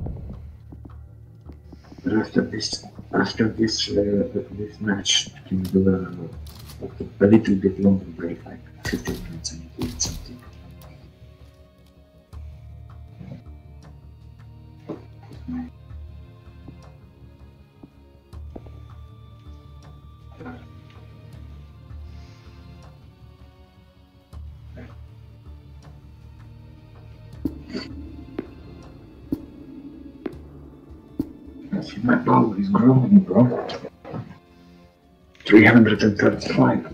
But after this, after this, uh, this match, can do a, a little bit longer break, like 15 minutes and do something. 335.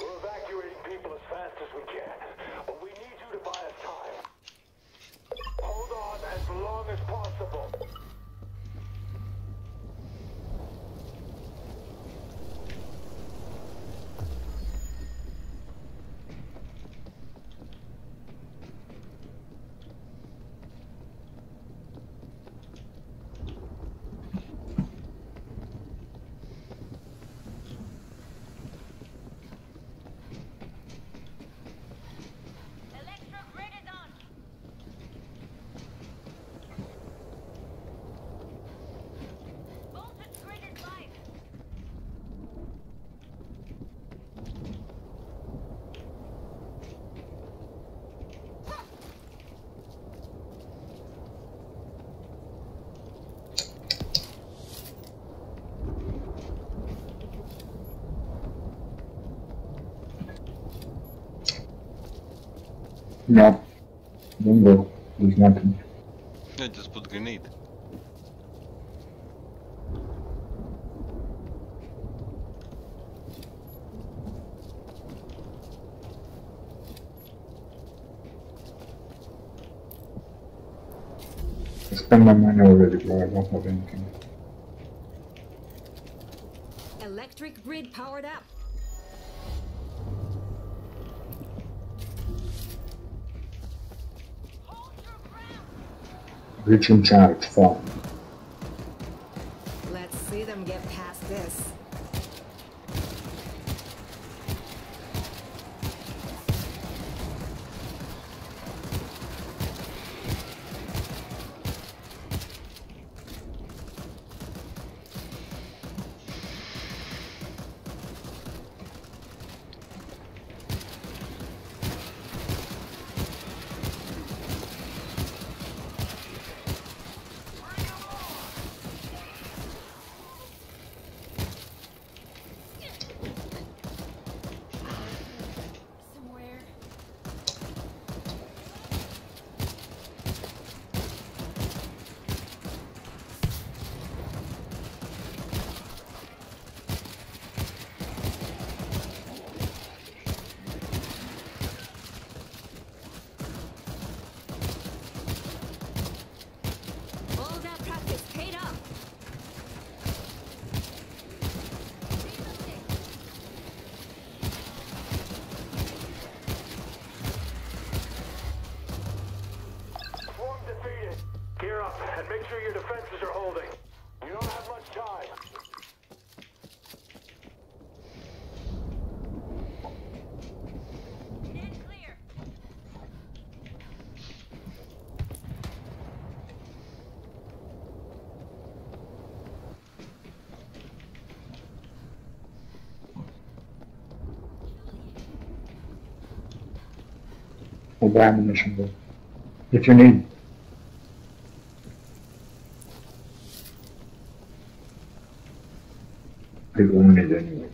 We're evacuating people as fast as we can, but we need you to buy us time. Hold on as long as possible. Electro grid is on. Voltage grid is live. No. Don't go. There's nothing. Yeah, just put grenade. I spent my money already, bro. I don't have anything. Electric grid powered up. Hold your ground. Reaching charge, fuck. Ammunition though. If you need. I won't need anyway.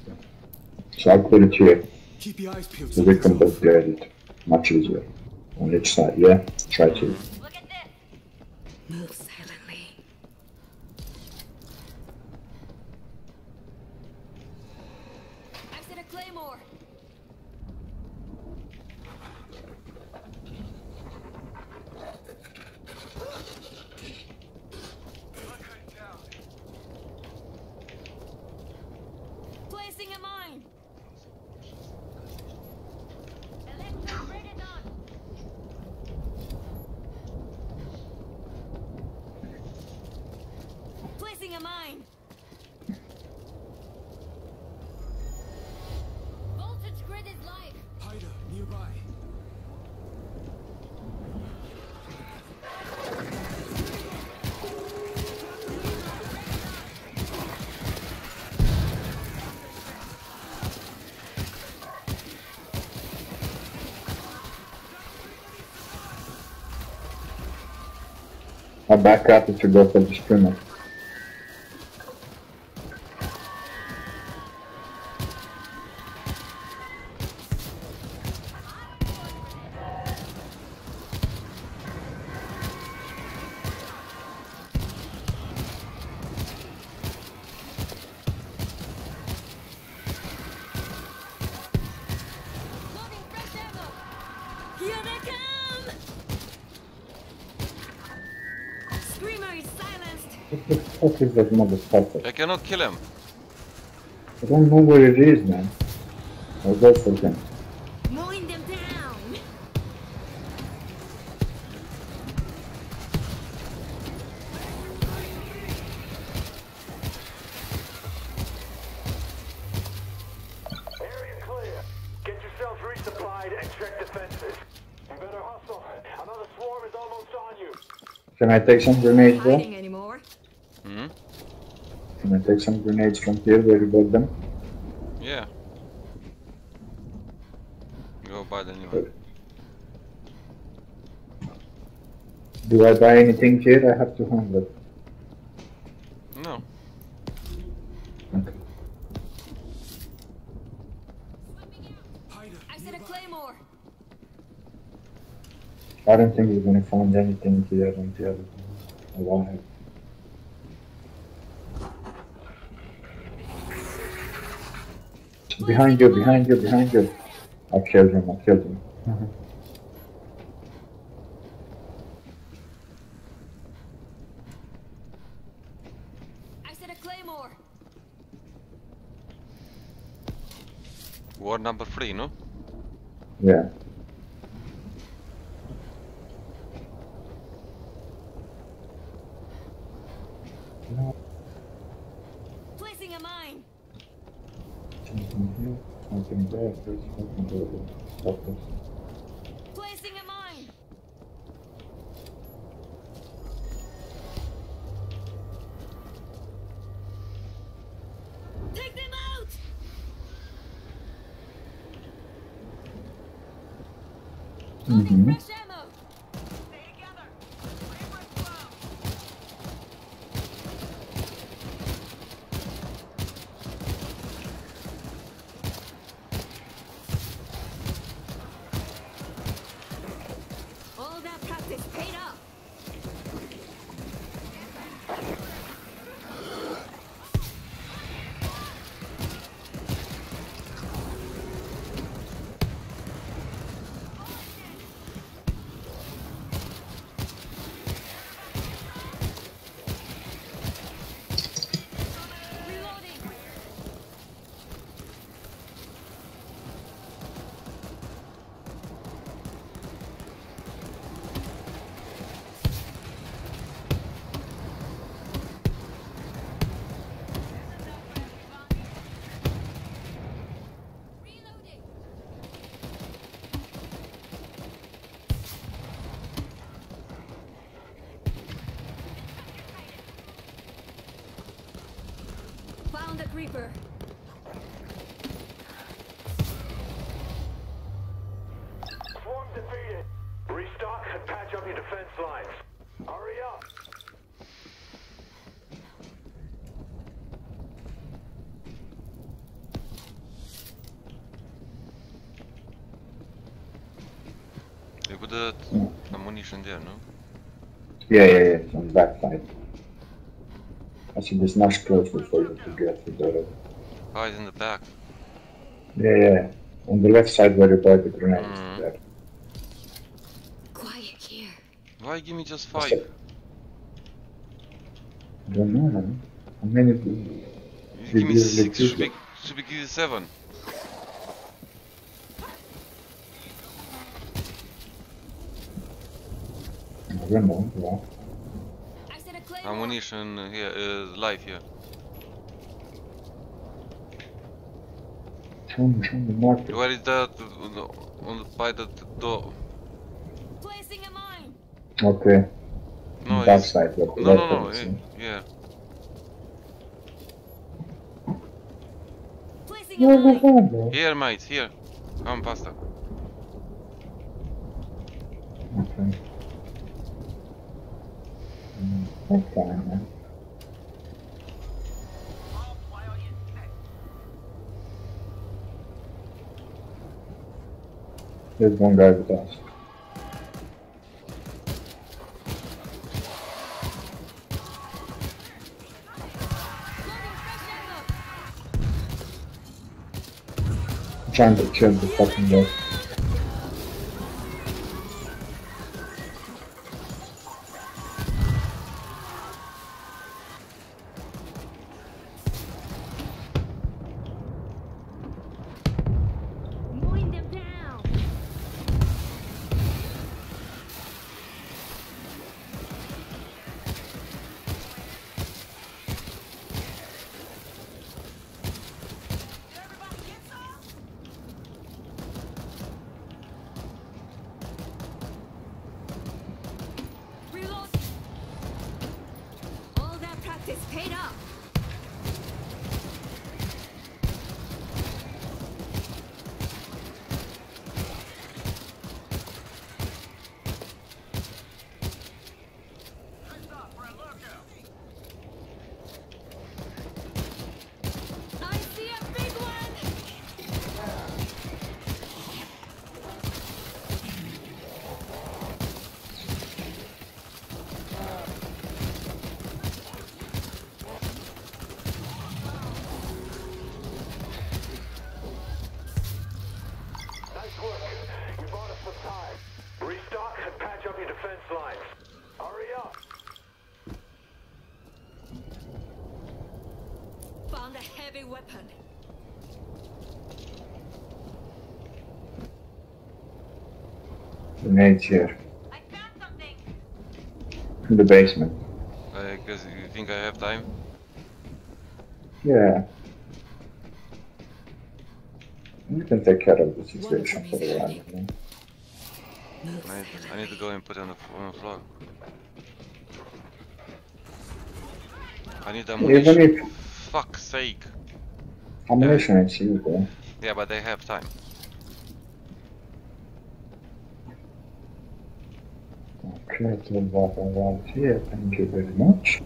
So I'll put it here Keep your eyes peeled. so we can both get it much easier. On each side, yeah? Try to. Look at this. Move silently. I set a claymore. Placing a mine. Electro grid is on. Placing a mine. Voltage grid is live. Hider nearby. I'll back up if you fuck is that motherfucker? I cannot kill him. I don't know where it is, man. I'll go for him. Mowing them down. Area clear. Get yourselves resupplied and check defenses. You better hustle. Another swarm is almost on you. Can I take some grenades, bro? Hiding anymore. Can take some grenades from here where you bought them? Yeah. Go buy the new one. Do I buy anything here? I have 200. No. Okay. Hider I set a nearby. claymore. I don't think we're gonna find anything here on the other I won't have. Behind you, behind you, behind you. I killed him, I killed him. I set a claymore. War number three, no? Yeah. Placing a mine. Something here, something there, there's something there. Stop this. Placing a mine. Take them out. Loading Mhm. fresh ammo. Stay together. Labor slow. All that practice paid off. Found a creeper. Swarm defeated. Restock and patch up your defense lines. Hurry up. You put the ammunition there, no? Yeah, yeah, yeah, it's on the back side. I see this nice closer for you to get to the... It's in the back. Yeah, yeah, on the left side where you buy the grenades. Mm. There. Quiet here. Why give me just five? I don't know, man. How many do You give me six, should be, should be give you seven. I don't yeah. I said a claymore. Ammunition here, uh, live here. Show me, show me, mark. Where is that? On the, on the, by the door. Placing a mine. Okay, No, back it's, side, what the no, no, no. one Yeah. Placing Yeah, a mine. Here, mate. Here. Come faster. Okay. Mm, That's fine, man. There's one guy with us. Trying to kill the fucking guy. Found a heavy weapon. Grenades here. I found something. In the basement. Uh, I guess you think I have time? Yeah. You can take care of the situation for of a them while. hiding. you know? Move, I need, I need to go and put it on the, f- on the floor. I need Even ammunition. if Fuck's sake. Ammunition is you, bro. Yeah, but they have time. Okay, so what around here, thank you very much.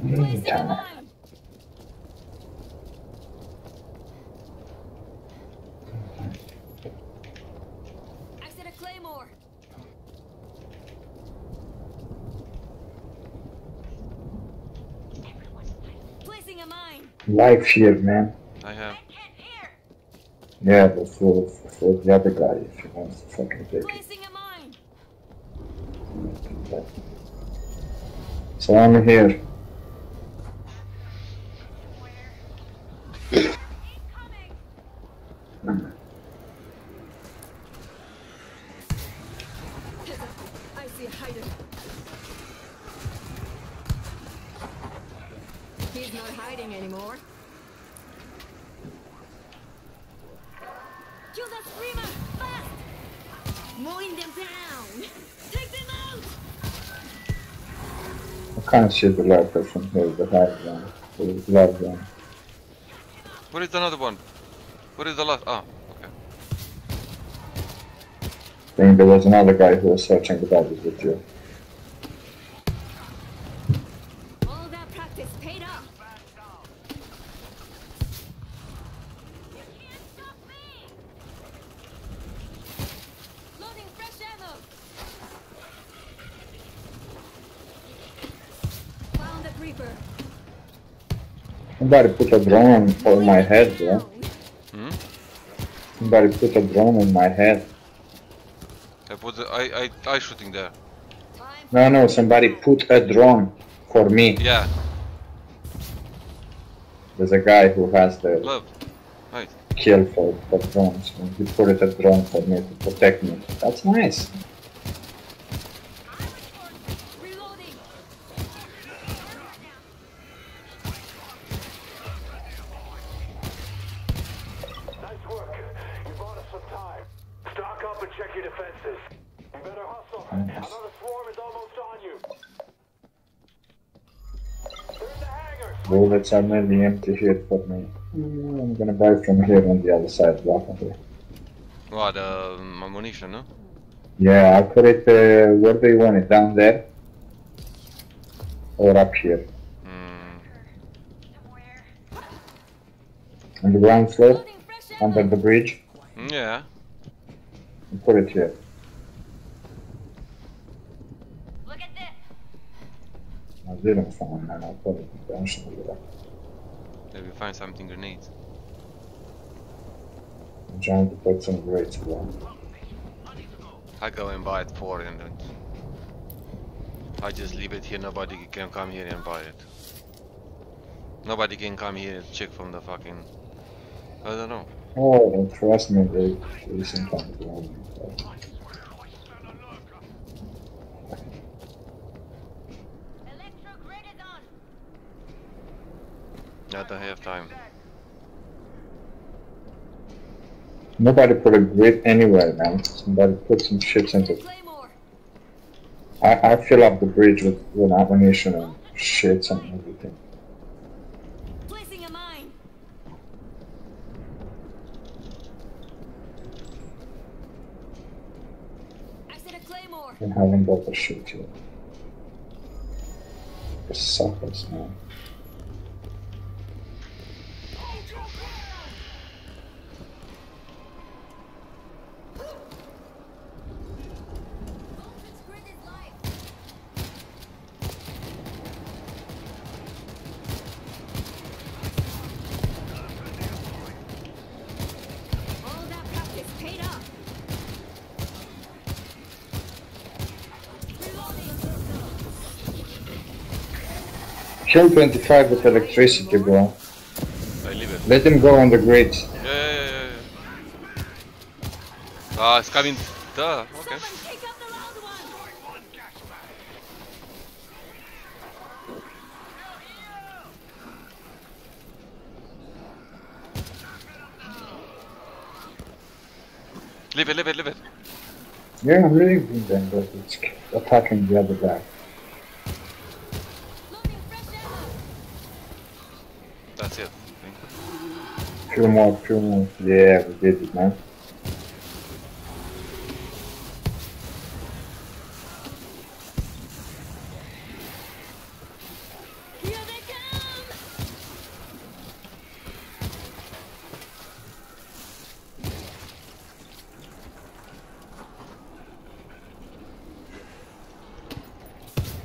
Placing a Meantime, mine. I said a claymore. Placing a mine. Life here, man. I have. I can't hear. Yeah, but for, for the other guy, if he wants to fucking take it. Placing a mine. So I'm here. Can't see the lurker from here, the high ground. The low ground. Where is another one? Where is the last? Ah, okay. I think there was another guy who was searching the bodies with you. All that practice paid off. Loading fresh ammo. Found a creeper. Somebody put a drone on my head, bro. Hmm? Somebody put a drone on my head. I put the, I, I, I shooting there. No, no, somebody put a drone for me. Yeah, There's a guy who has the love. Nice. kill for, for drones. And he put it a drone for me to protect me. That's nice. Reloading. Nice work. You bought us some time. Stock up and check your defenses. You better hustle. Another swarm is almost on you. They're in the hangars. Bullets are nearly empty here for me. Mm, I'm gonna buy from here on the other side, definitely. What, um, ammunition, no? Yeah, I'll put it, uh, where do you want it? Down there? Or up here? Hmm. On the ground floor? Loading fresh ammo. Under the bridge? Yeah. I'll put it here. Look at this. I didn't find man, I'll put it intentionally there. Maybe find something grenades. I'm trying to put some grades around. I go and buy it for and I just leave it here. Nobody can come here and buy it. Nobody can come here and check from the fucking. I don't know. Oh, trust me, they, they sometimes wrong. Electro grid is on. I don't have time. Nobody put a grid anywhere, man. Somebody put some shit into Claymore. I, I fill up the bridge with, with ammunition and shits and everything. Placing a mine. I said a claymore. And haven't bought the shit yet. The suckers, man. Kill 25 with electricity, bro. I leave it. Let him go on the grid. Yeah, yeah, yeah, yeah, yeah. Ah, it's coming. Duh. Okay. Someone take out the loud one. Leave it, leave it, leave it. Yeah, I'm leaving them, but it's attacking the other guy. Loading fresh ammo. That's it. More, more. Yeah, we did it, man.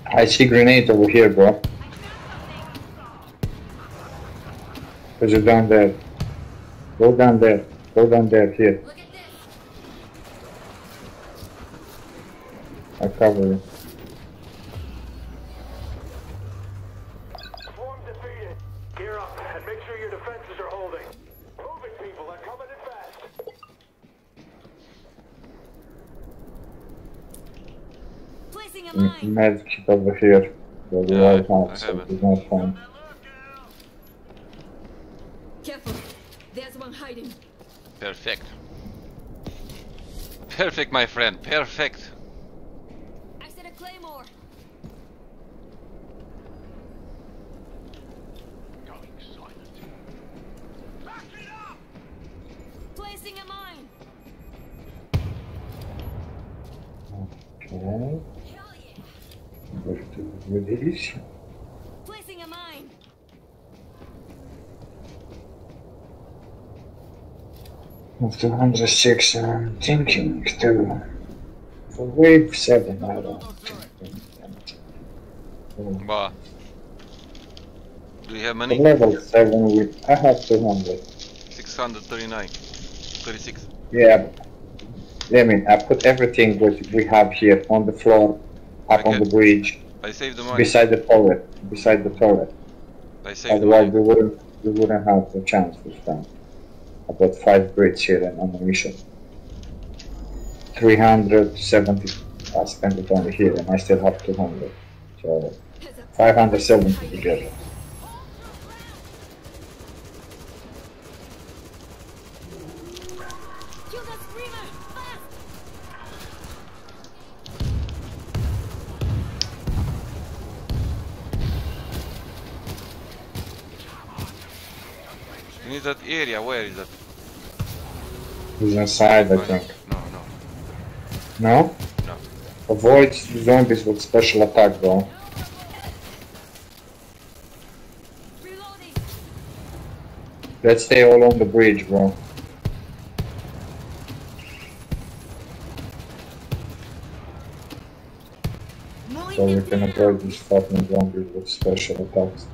I see grenade over here, bro. There's a down there. Go down there. Go down there, here. Look at this. I cover you. Swarm defeated. Gear up and make sure your Perfect. Perfect, my friend. Perfect. I said a claymore. Going silent. Back it up. Placing a mine. Okay. Hell yeah. After 106, I'm thinking to. For wave 7, I don't think. Bah. Do you have money? level 7, we, I have 200. 639. 36. Yeah. I mean, I put everything what we have here on the floor, up on the bridge, I saved the money. beside the turret, beside the turret. I saved the Otherwise, money. we wouldn't, we wouldn't have the chance this time. Five bricks here and ammunition. 370, I spent it only here, and I still have 200. So, 570 together. Where is that? He's inside, I think. No, no. No? No. Avoid zombies with special attack, though. Reloading! Let's stay all on the bridge, bro. So we can avoid these fucking zombies with special attacks.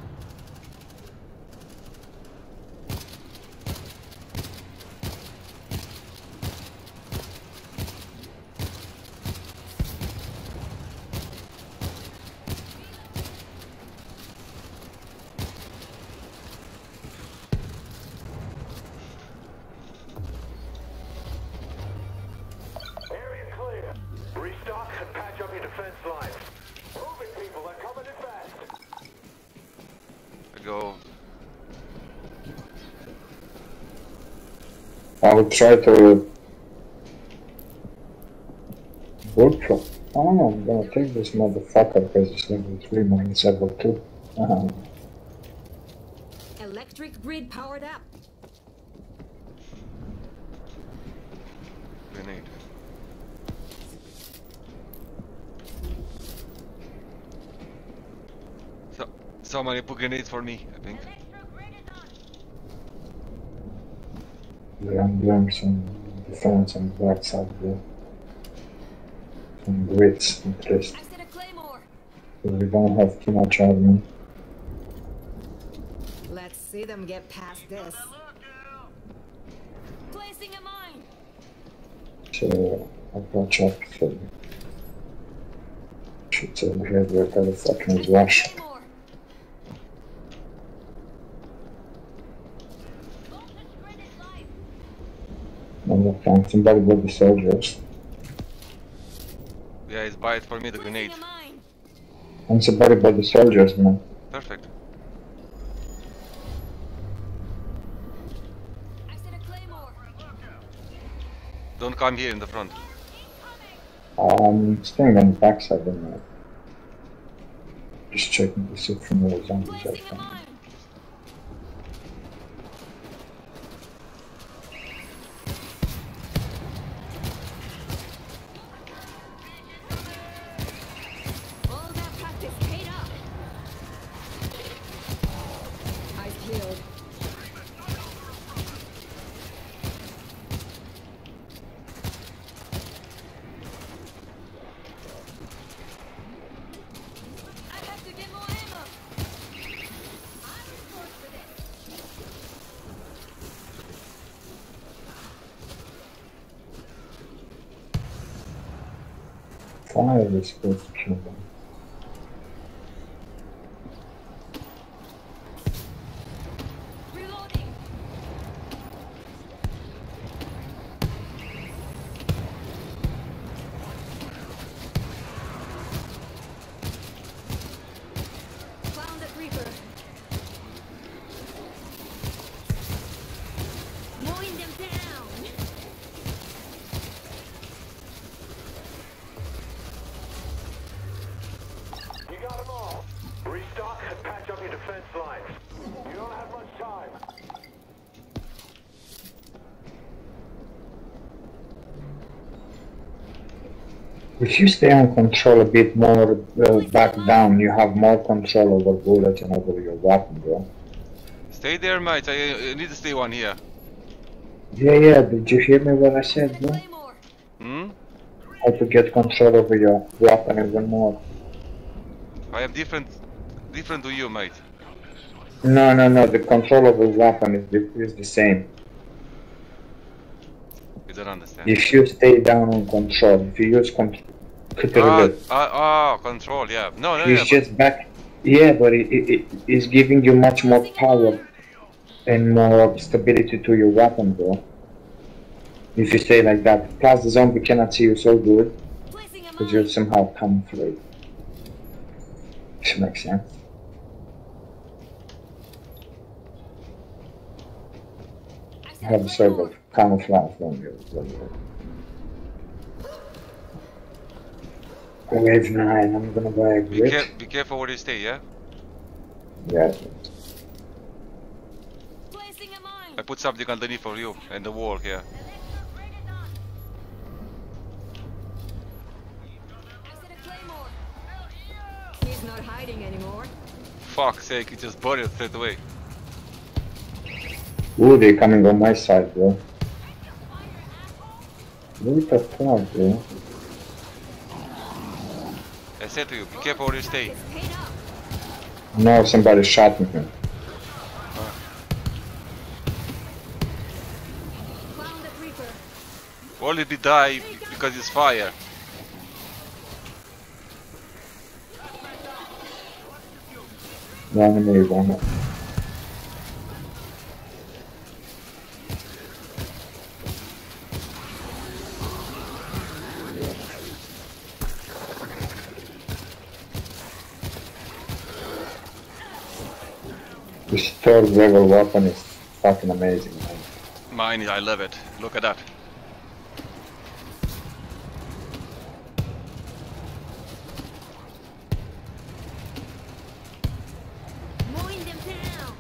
Try to workshop. I don't know, I'm gonna take this motherfucker because it's level 3, mine is level 2. Uh-huh. Electric grid powered up. Grenade. So, somebody put grenades for me, I think. Yeah, I'm the some defense on the back side there. Some grids at least. I set a claymore. So we don't have too much army. Let's see them get past this. Placing a mine. So I'll watch out for shit over here where the fucking is rush. Claymore. I'm not finding somebody with the soldiers. Yeah, it's buy it for me, the grenade. a mine. And somebody by the soldiers, man. Perfect. I set a claymore. Don't come here in the front. I'm staying on the backside of the uh, Just checking to see from where zombies are Placing coming. If you stay on control a bit more uh, back down, you have more control over bullets and over your weapon, bro. Stay there, mate. I, I need to stay one here. Yeah, yeah, did you hear me what I said, bro? Hmm? How to get control over your weapon even more. I am different, different to you, mate. No, no, no, the control of the weapon is the, is the same. You don't understand. If you stay down on control, if you use control, Ah, ah, ah, control, yeah. No, no, He's yeah, just back. Yeah, but it, it, it is giving you much more power and more stability to your weapon, bro. If you stay like that. Plus, the zombie cannot see you so good because you're somehow camouflaged. Which makes sense. I have a sort of camouflage on you. as well. Wave 9, I'm gonna buy Be, grid. care- be careful where you stay, yeah? Yeah. Placing a mine. I put something underneath for you and the wall here. I said a claymore. He's not hiding anymore. Fuck's sake, you just buried it straight away. Ooh, they're coming on my side, bro. Look at that bro. I said to you, be careful where you stay. No, somebody shot me. Found the creeper. Only did die because it's fire. The enemy is This third level weapon is fucking amazing, man. Mine, I love it. Look at that. Mowing them down.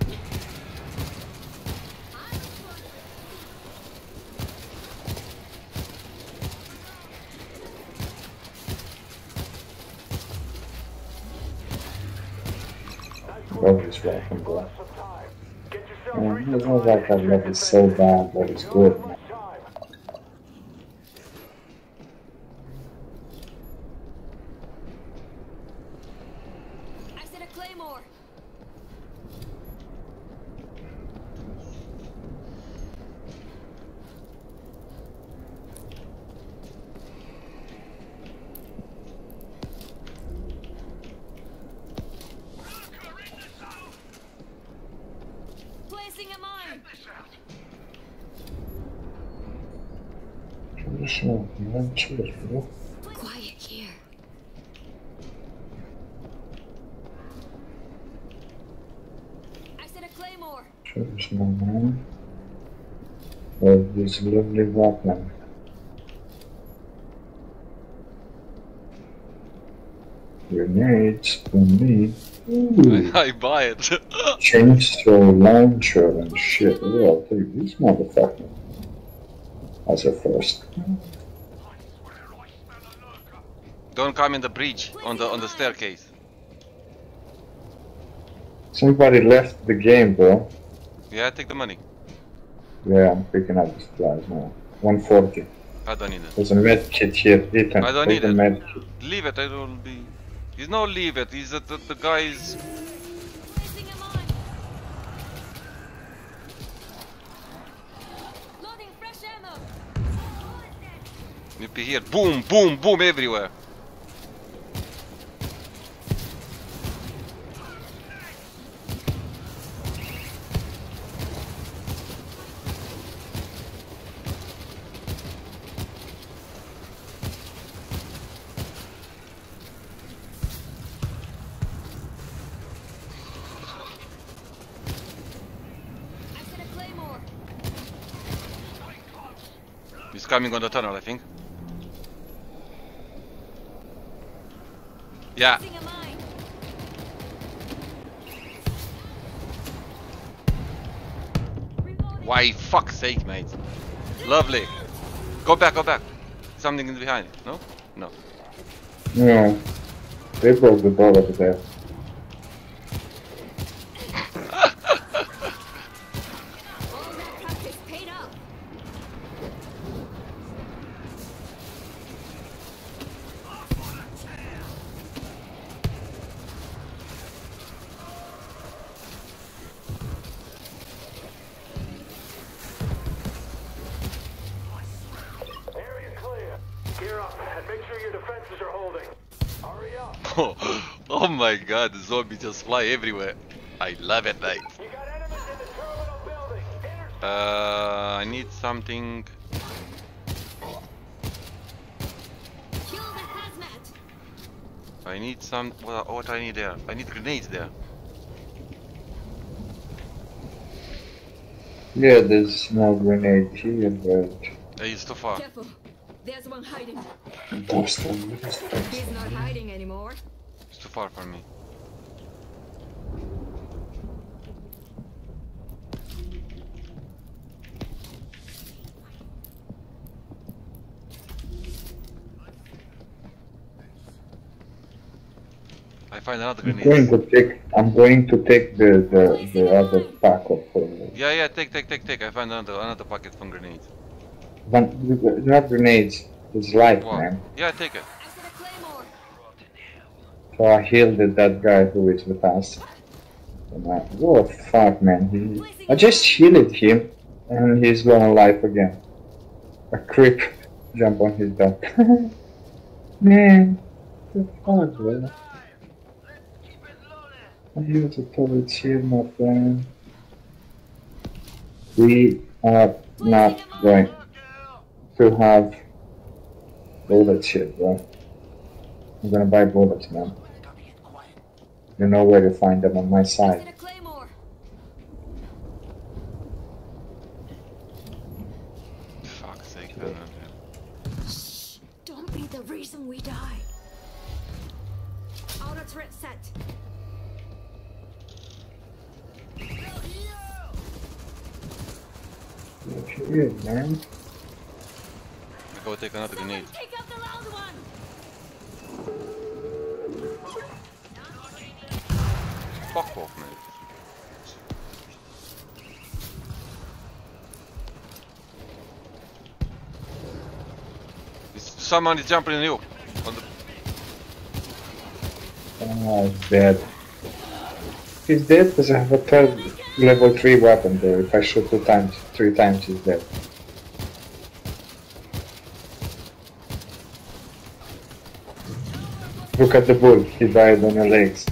Love this weapon, bro. Some time. Get yourself Man, it's not like I love it so bad, but it's good, man. time. I said a claymore. Placing a mine. Traditional adventures, bro. Quiet here. I said a claymore. Traditional man. Of this lovely weapon. Grenades for me. Ooh. I buy it. chainsaw launcher and shit. Oh, I'll take this motherfucker. As a first. Don't come in the breach on the on the staircase. Somebody left the game, bro. Yeah, take the money. Yeah, I'm picking up the supplies now. 140. I don't need it. There's a med kit here. Ethan, I don't need the it. Leave it. I will be. He's no leave it. He's the, the, the guy's. Placing a. Loading fresh ammo. You be here. Boom, boom, boom everywhere. I said a claymore. He's coming on the tunnel, I think. Yeah. Why fuck's sake, mate? Lovely. Go back, go back. Something is behind. No? No. No. They broke the door over there. God, the zombies just fly everywhere. I love it, mate. You got enemies in the terminal building. Intercept Uh, I need something. Kill the hazmat. I need some. What, what I need there? I need grenades there. Yeah, there's no grenade here, but... Uh, It's too far. Careful. There's one hiding. Boston. He's not hiding anymore. It's too far for me. I find another I'm going grenade. to take. I'm going to take the the, the other pack of. Uh, Yeah, yeah, take, take, take, take. I find another another packet from grenades. but not grenades. It's life, Wow. man. Yeah, take it. I said a claymore. So I healed that guy who is with us. And I, what fuck, man? He, I just healed him, and he's going alive again. A creep jump on his back. man, the fuck, bro? I use a toilet here, my friend. We are not going to have bullet shit, bro. I'm gonna buy bullets, man. You know where to find them on my side. Man. I go take another grenade. Take out the loud one. Fuck off, man. Someone is jumping on you. On the Oh, he's dead. He's dead because I have a third level 3 weapon there. If I shoot two times, three times, he's dead. Look at the bull, he died on your legs.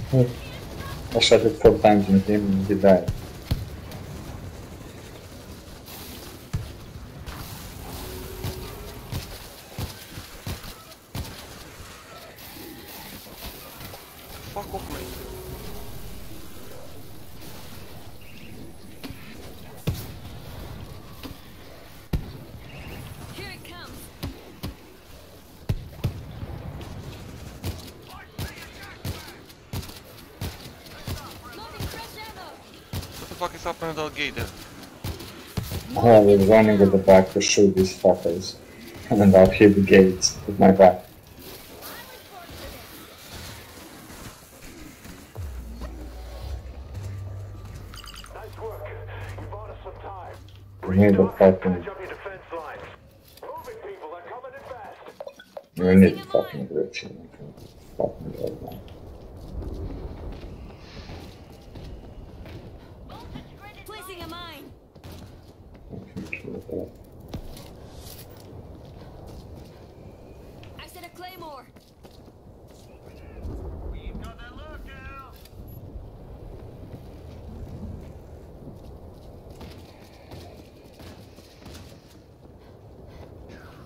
I shot it four times in him and he died. fuck off, man. Here it comes. Loading fresh ammo. What the fuck is happening to the gate there? Oh, I was running with the back to shoot these fuckers. And then I'll hit the gates with my back. Nice work. You bought us some time. I need the fucking, Patch up your defense lines. Moving people, they're coming in fast. you need the fucking glitch. Fucking god, man. Placing a mine. Fucking kill that. I said a claymore. We've got that lookout.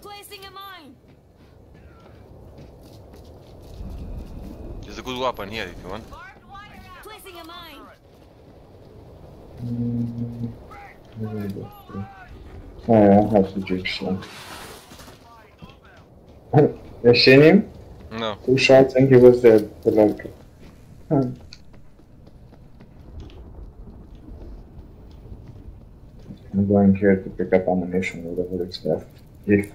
Placing a mine. There's a good weapon here if you want. Placing a mine. Where is it? Oh yeah, I have the jigsaw. you seen him? No. Two shots and he was dead. But like, hmm. I'm going here to pick up ammunition, whatever it's left. If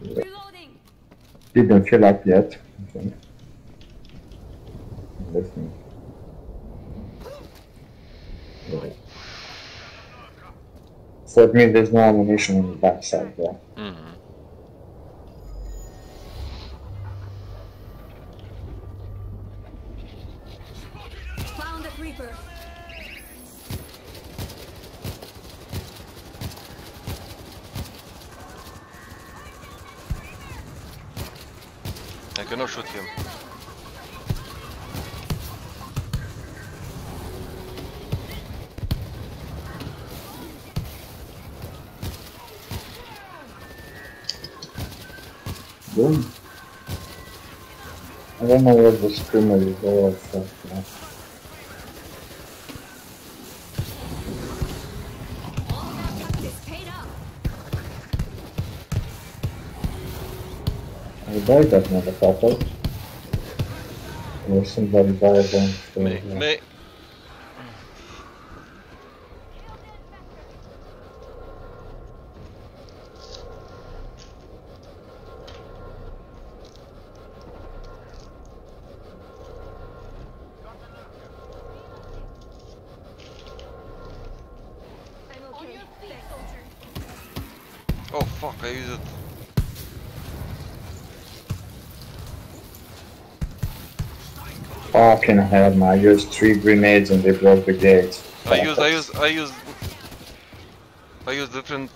Reloading. Didn't fill up yet. I think. Let me. Yeah. For me, there's no ammunition on the backside there. Mm-hmm. Found a creeper. I cannot shoot him. Boom. I don't know where the screamer is or what. Yeah. This paid up. I died that motherfucker. Or somebody died on Me, me. Oh fuck, I used it. Fucking hell, man. I used three grenades and they broke the gate. I use, I use, I use, I use different.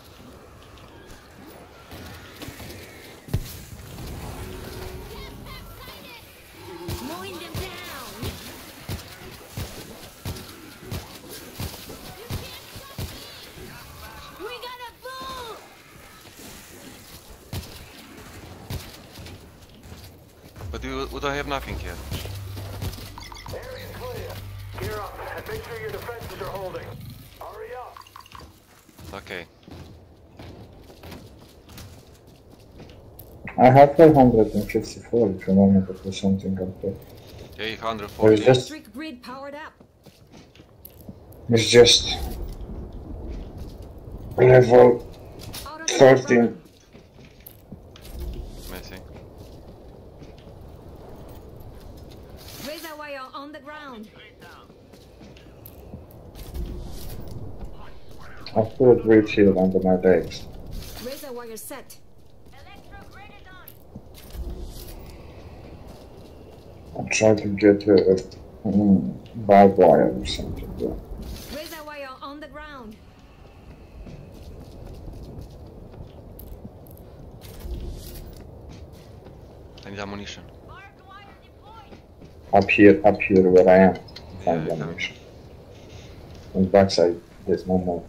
I have 454 if you want me to put something up there. Or 840. it's just, grid powered up. it's just level Auto 13. Missing. Razor wire on the ground. I put reach shield under my legs. Razor wire set. Electro grid is on. I'm trying to get a, a mm, barbed wire or something. Yeah. Razor wire on the ground. I need ammunition. Barbed wire deployed. Up here, up here where I am. Find the yeah. ammunition. On the backside, there's no more.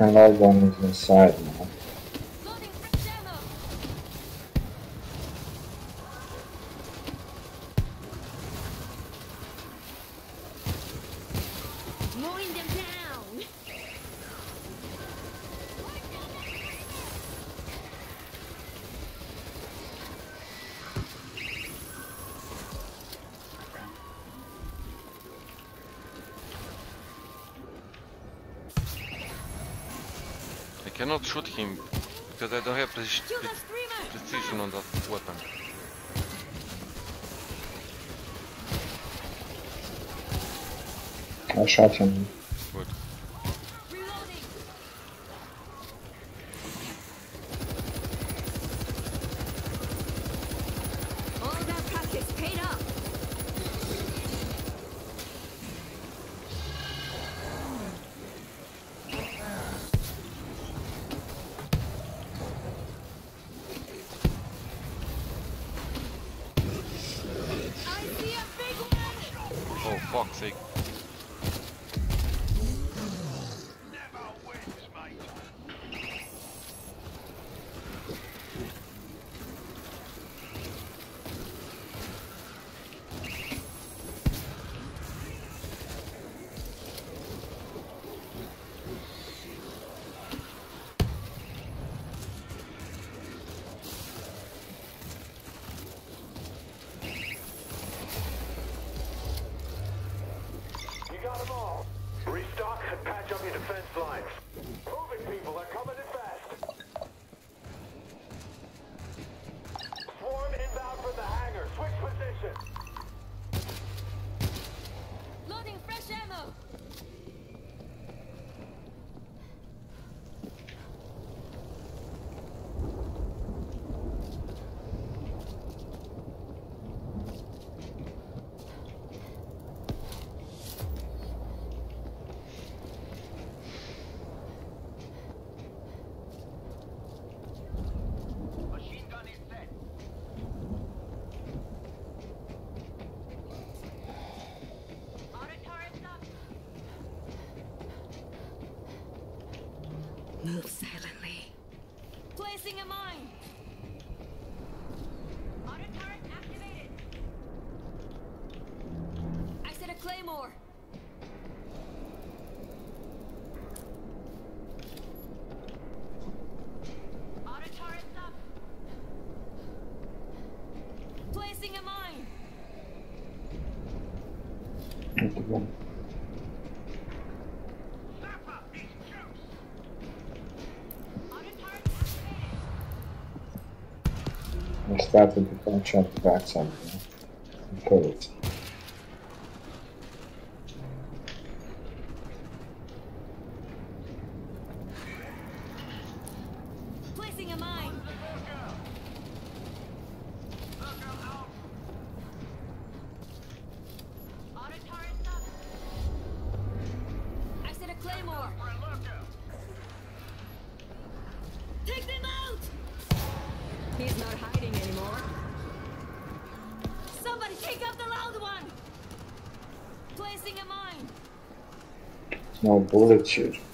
Fucking loud one is inside, Shoot him because I don't have pre- precision on that weapon. I shot him. Move silently. Placing a mine. Auto turret activated. I set a claymore. Auto turrets up. Placing a mine. I started to punch on the backside. You know? No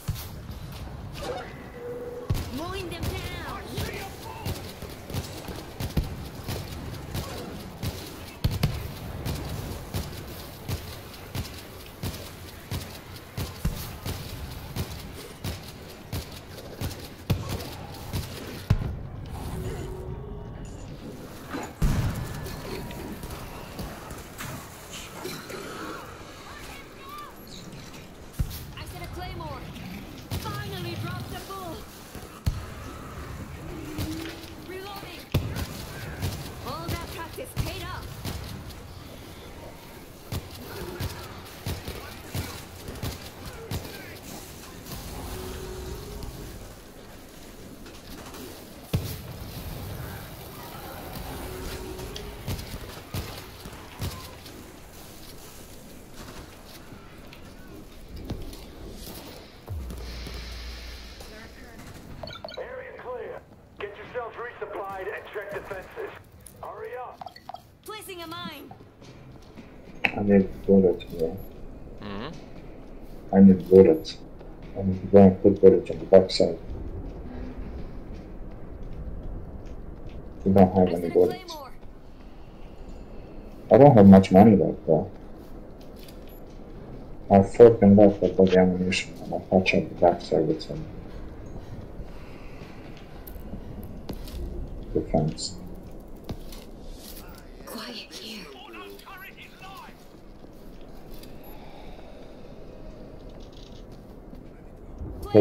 and on the backside. We don't have I any bullets. I don't have much money left though. I have four pin left of the ammunition and I'll patch up the backside with some defense. Quiet here. Auto turret is live.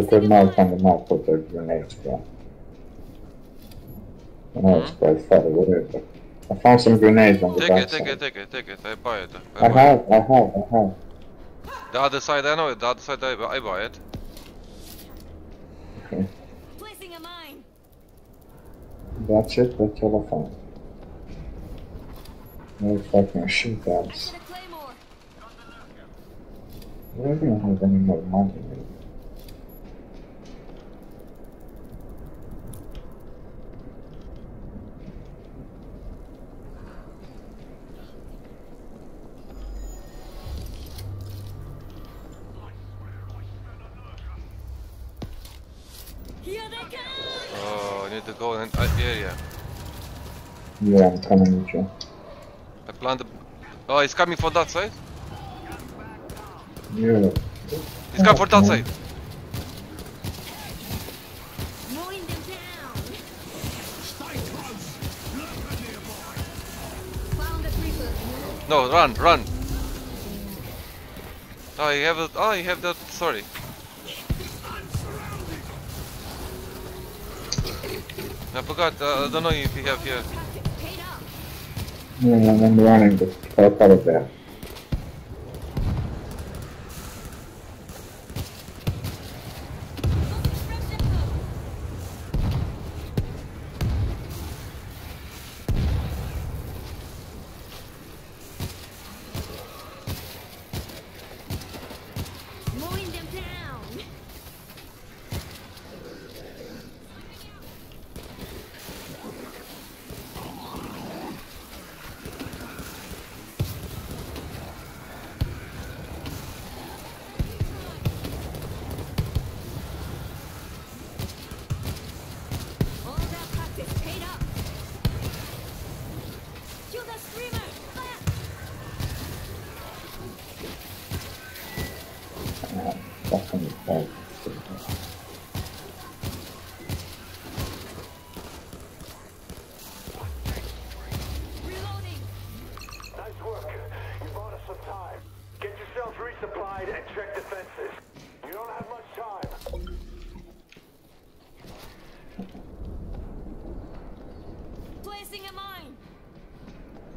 Put their mouth on the mouth with their grenades, bro. I know it's quite far away, but I found some grenades on the Take it, backside. take it, take it, take it. I buy it. I I buy it. have, I have, I have. The other side, I know it. The other side, I, bu- I buy it. Okay. Placing a mine. That's it, that's all I found. No fucking shoot I guys. set a. I don't have any more money. Yeah, I'm coming with you. I planned. The... Oh, he's coming from that side. Yeah. He's coming from that side. No, run, run. Oh, you have it. Oh, you have that. Sorry. I forgot. Uh, I don't know if you have here. Tactics paid off. Yeah,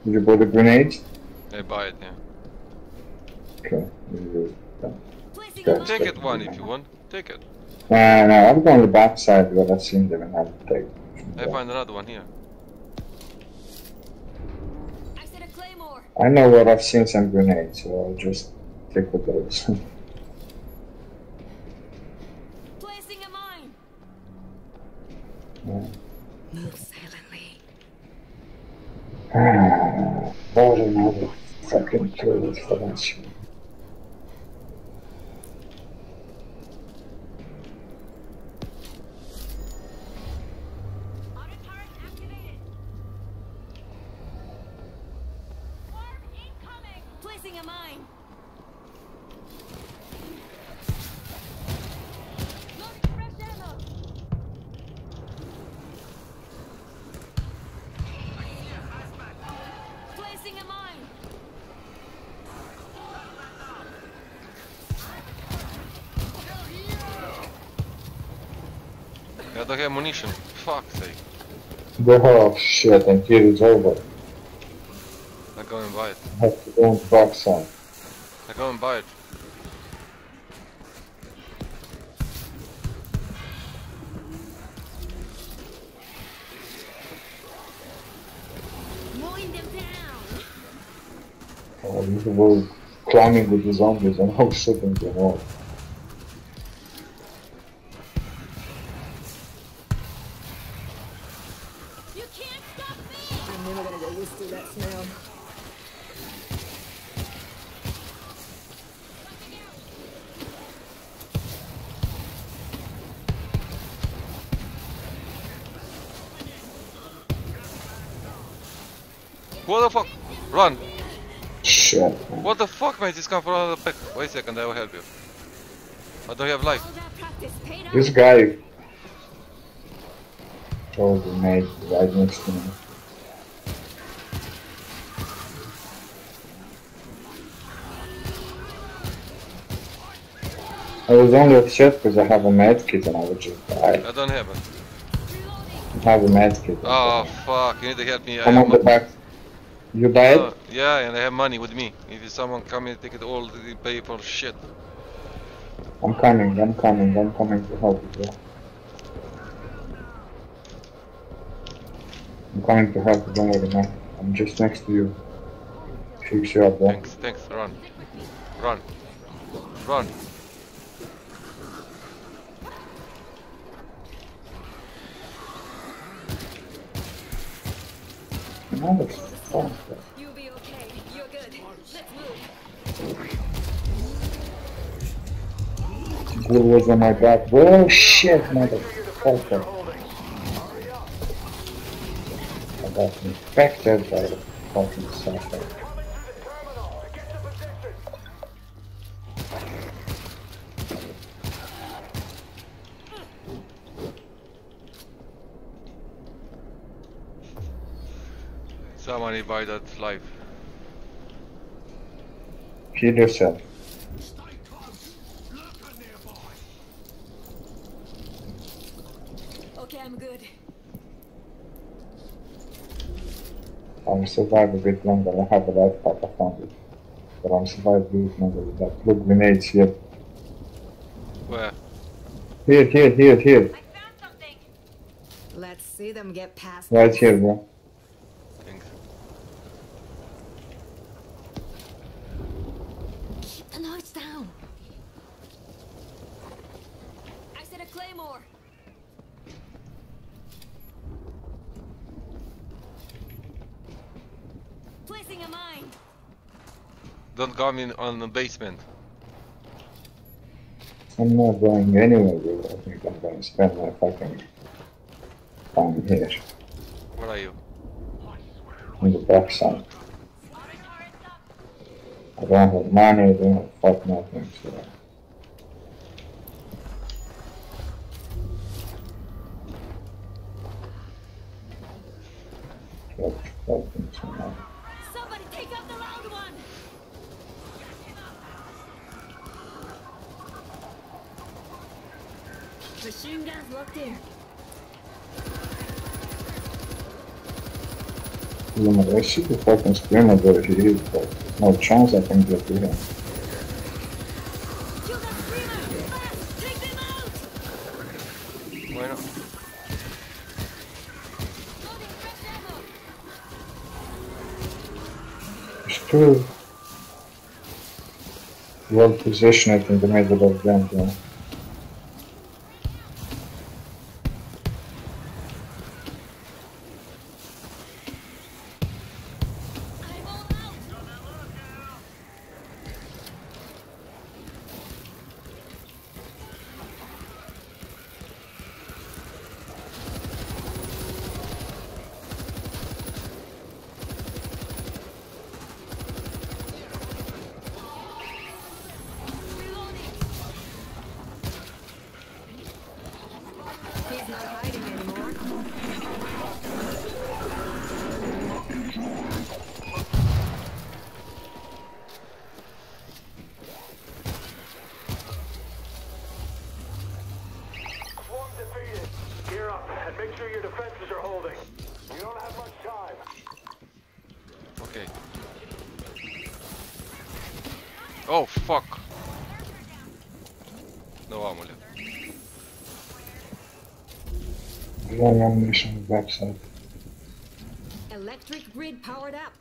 Did you buy the grenades? I buy it, yeah. Okay. you do. Placing Yeah. a mine! Take it one if you want. Take it. Nah, no, I'll go on the back side because I've seen them and I'll take I find another one here. I said a claymore! I know where I've seen some grenades, so I'll just take with those. fucking toilet for Oh shit, and here it's over. I go and buy it. I have to go on the back side. I go and buy it. Mowing them down! Oh, we were climbing with the zombies and I was shooting them all. The fuck. He's come from another pack. Wait a second, I will help you. I don't have life. All that practice paid off! This guy throw a grenade right next to me. I was only upset because I have a med kit and I would just die. I don't have it. I have a med kit. Oh fuck, you need to help me. I Come have on the back. You died? Uh, yeah, and I have money with me. If someone come and take it all, they pay for shit. I'm coming, I'm coming, I'm coming to help you. bro. I'm coming to help you, don't worry man. I'm just next to you. Fix you up there. Thanks, thanks. Run, run, run. Motherfucker. Was on my back. Oh shit, motherfucker. Holding. Hurry up. I got infected by the fucking sucker. Coming through the terminal. Get to position. Somebody buy that life. Heal yourself. Stay close. Lurker nearby. Okay, I'm good. I'll survive a bit longer. I have a life pack, I found it. But I'm survive a bit longer with that. Look, grenades here. Where? Here, here, here, here. I found something. Let's see them get past Right this. here, bro. Thanks. Keep the noise down. I said a claymore. Placing a mine. Come in on the basement. I'm not going anywhere, bro. I think I'm gonna spend my fucking time here. Where are you? On the backside. I don't have money, I don't have fuck nothing, so. Fuck, fucking so much. Somebody take out the loud one. Machine guns locked. You know, I see the fucking screamer where he is, but there's no chance I can get to him. Kill that screamer! Fast! Take them out! Why not? Loading fresh ammo! It's too well positioned in the middle of them, you Electric grid powered up.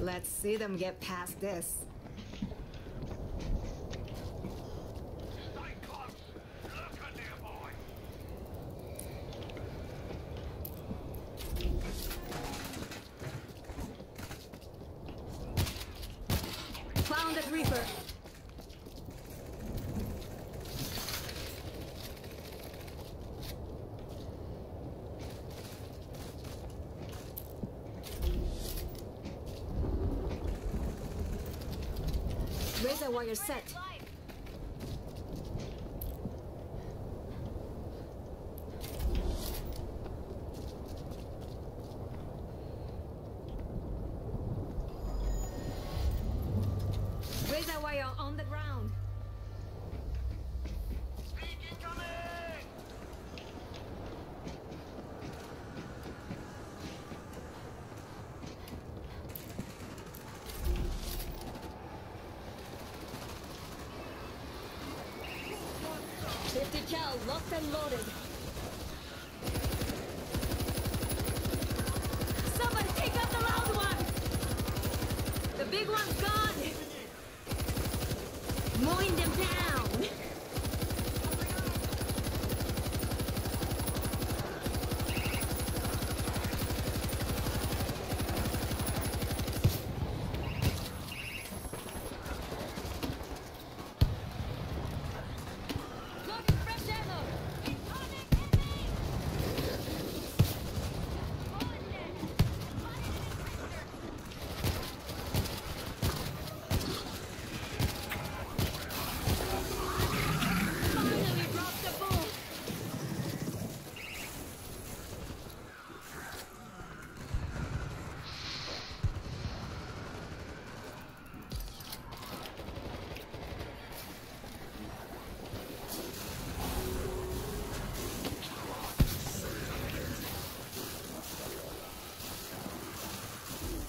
Let's see them get past this.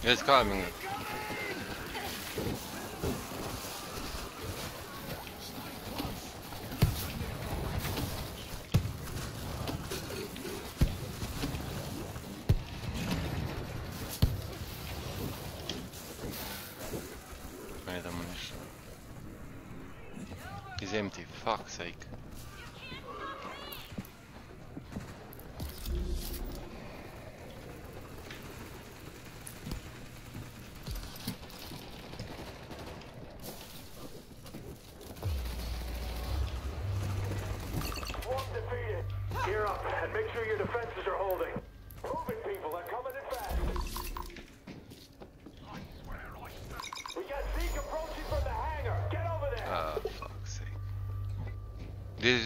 It's coming.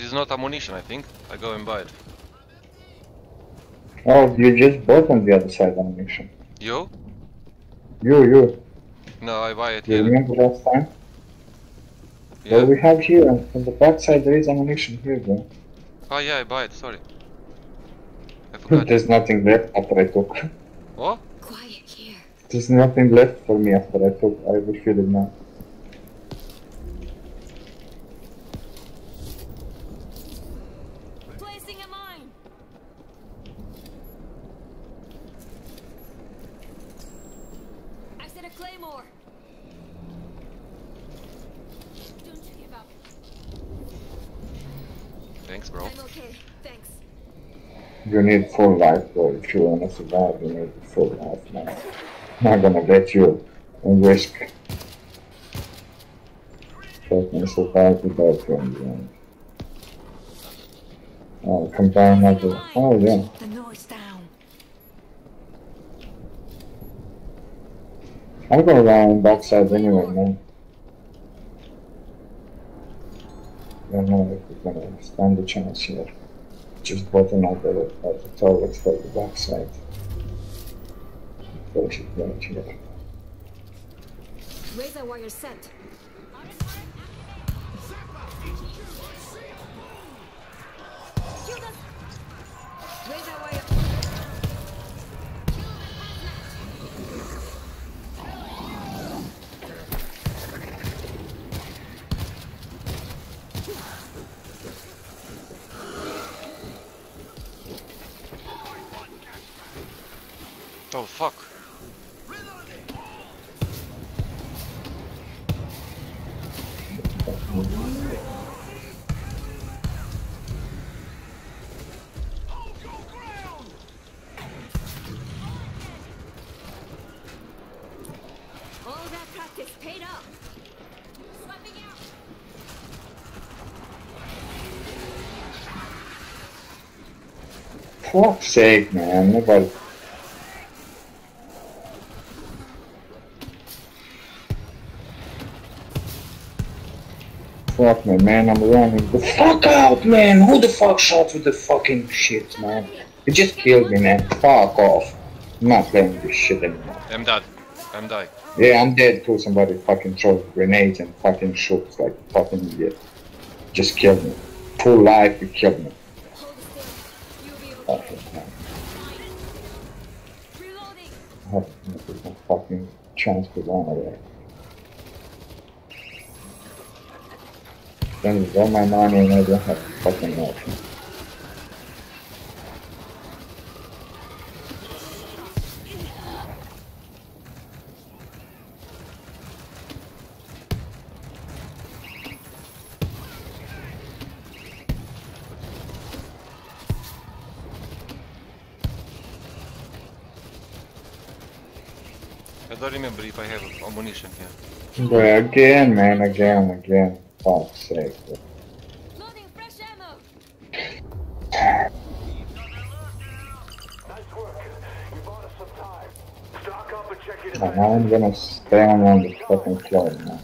Is not ammunition, I think. I go and buy it. Oh, you just bought on the other side ammunition. You? You, you. No, I buy it You here. remember last time? Yeah. Well, we have here, and on the back side there is ammunition here, bro. Oh yeah, I buy it, sorry. I forgot. There's nothing left after I took. what? Quiet here. There's nothing left for me after I took. I refill it now. Placing a mine. I set a claymore. Don't you give up. Thanks, bro. I'm okay. Thanks. You need full life, bro. If you wanna survive, you need full life, man. Not gonna let you risk. Let me survive without you in the end. Oh, combine another. Oh, yeah. The noise down. I'm gonna run backside anyway, man. I don't know if we're gonna stand a chance here. Just bottom out the, the toilet for the right here. Razor wire set. Fuck's sake, man. Nobody. Fuck me, man. I'm running the fuck out, man. Who the fuck shot with the fucking shit, man? You just killed me, man. Fuck off. I'm not playing this shit anymore. I'm dead. I'm dying. Yeah, I'm dead too. Somebody fucking throws grenades and fucking shoots like fucking idiot. Just killed me. Full life, you killed me. Hold still. You'll be able Fuck to. it, man. Reloading. I have no fucking chance to run away. Spend all my money and I don't have fucking option. Ammunition here. But again, man, again, again. Fuck's sake. Loading fresh ammo. Nice work. You bought us some time. Stock up and check your And defenses. I'm gonna stand on the fucking floor now.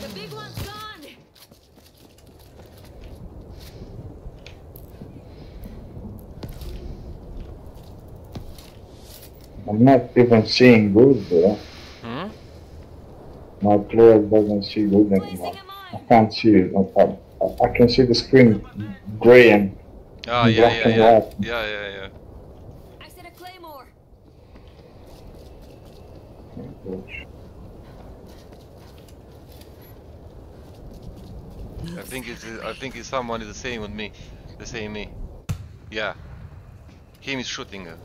The big one's gone. I'm not even seeing good, bro. Hmm? My player doesn't see good anymore. Placing a I mine. can't see it. I, I, I can see the screen gray and In yeah, black yeah, and yeah. white. Yeah, yeah, yeah. I said a claymore. I think it's I think it's someone is the same with me, the same me. Yeah. Him is shooting. uh,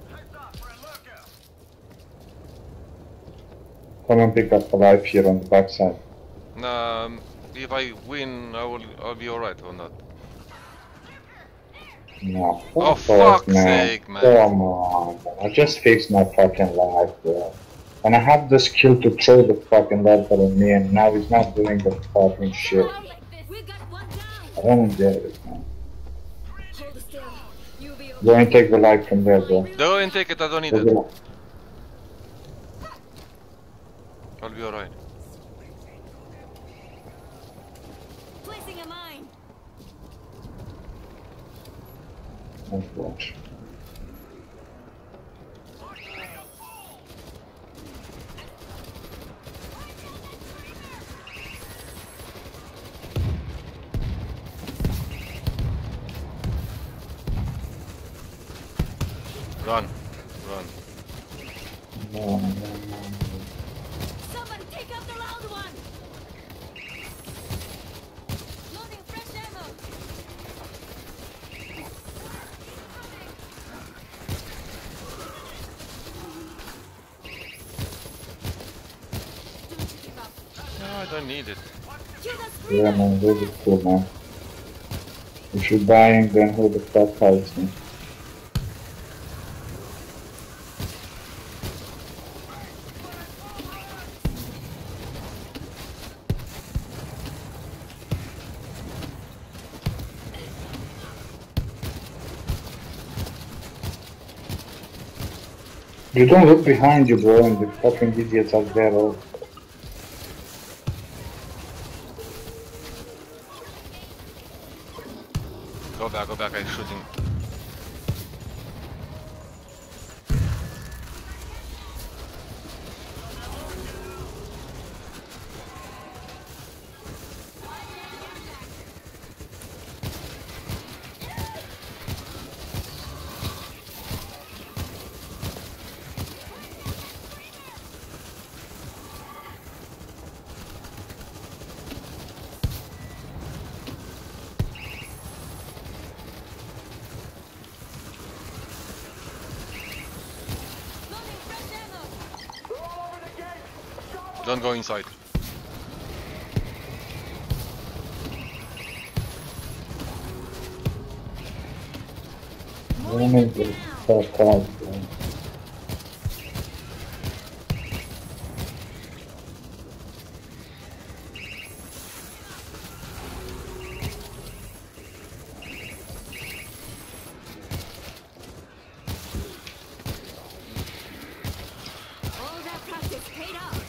Come and pick up the life here on the backside. Um, if I win, I will I'll be alright or not. No. Oh, fuck fuck's sake, man. Come on. I just fixed my fucking life, bro. And I have the skill to throw the fucking lever on me, and now he's not doing the fucking shit. We got one. I don't get it, man. Hold still. You'll be okay. Go and take the life from there, bro. Go and take it, I don't need Take it. the- I'll be alright. Placing a mine. Oh, watch. Run, run. No, no, no, no. Somebody take out the loud one. Loading fresh ammo. Don't you give up. No, I don't need it. Yeah, man, really cool, man. If you're dying, then who the fuck helps me? You don't look behind you, bro, and the fucking idiots are there all. Go inside. When is the fuck out, bro? All that practice paid off.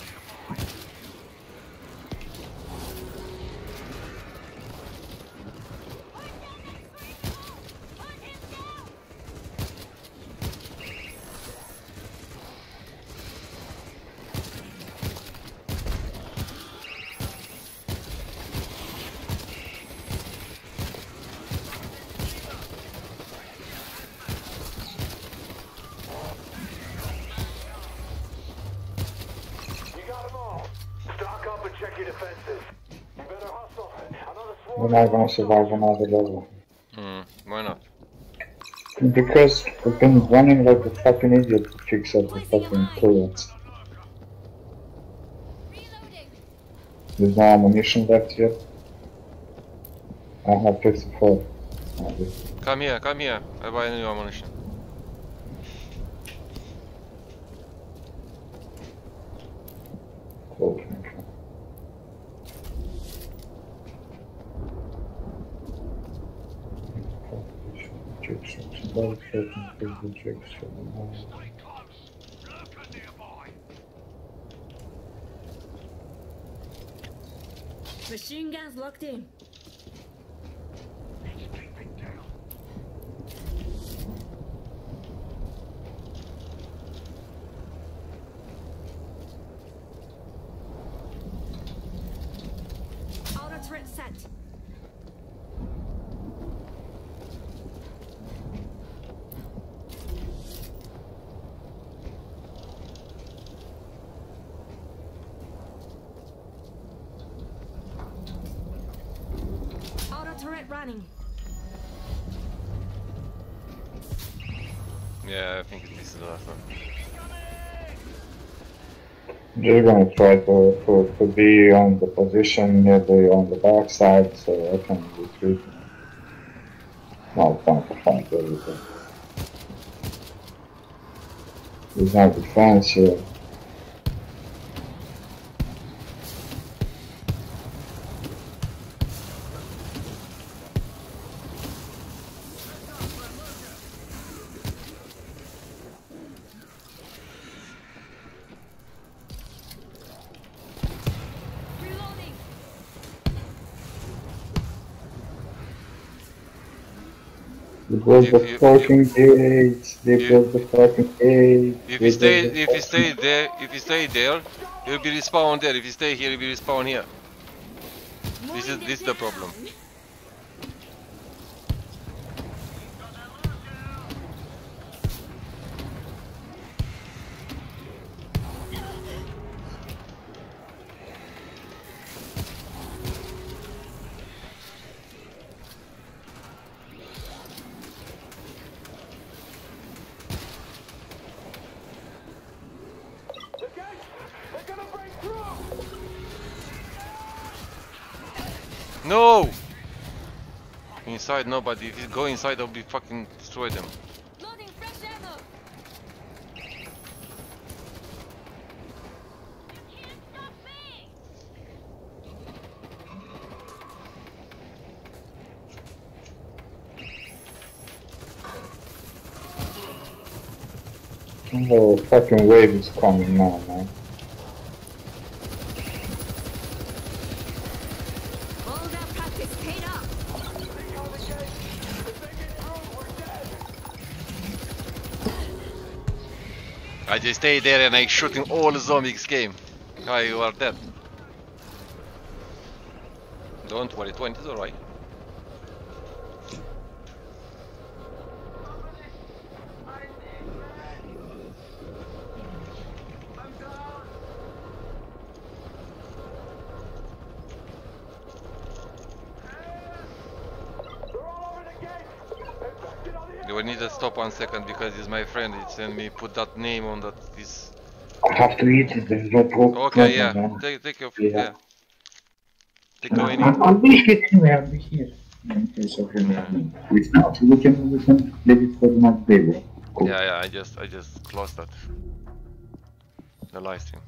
You got 'em all. Stock up and check your defenses. You better hustle. Another We're swarm. not gonna survive another level. Hmm, why not? Because we've been running like a fucking idiot to fix up the fucking turrets. Reloading. There's no ammunition left here. I have 54. Oh, Come here, come here. I buy new ammunition. close, okay. Stay close. Lurker nearby. Machine guns locked in. He's keeping down. Auto turret set. Get running. Yeah, I think this is the last one. I'm just gonna try to, to, to be on the position nearly on the back side so I can retreat. Well, fine, fine, everything. There's no defense here. They built If the you- fucking gates. They you- built the fucking gates. If you stay, if you stay there, if you stay there, you'll be respawn there. If you stay here, you'll be respawn here. This is this is the problem. Inside nobody. If you go inside, I'll be fucking destroy them. Loading fresh ammo. You can't stop me. The fucking wave is coming now, man. Just stay there and I shooting all zombies game. Hi, you are dead. Don't worry, 20 is alright. They're all over the gates! Infected on the You need to stop one second because he's my friend. He sent me put that name on that this. I have to eat it. There's no problem. Okay, yeah. man. Take take your Yeah. yeah. Take away. I'll, I'll be here anyway. I'll be here. In case of anything. It's now. We can we can leave it for day. bro. Cool. Yeah, yeah. I just I just closed that. The live stream.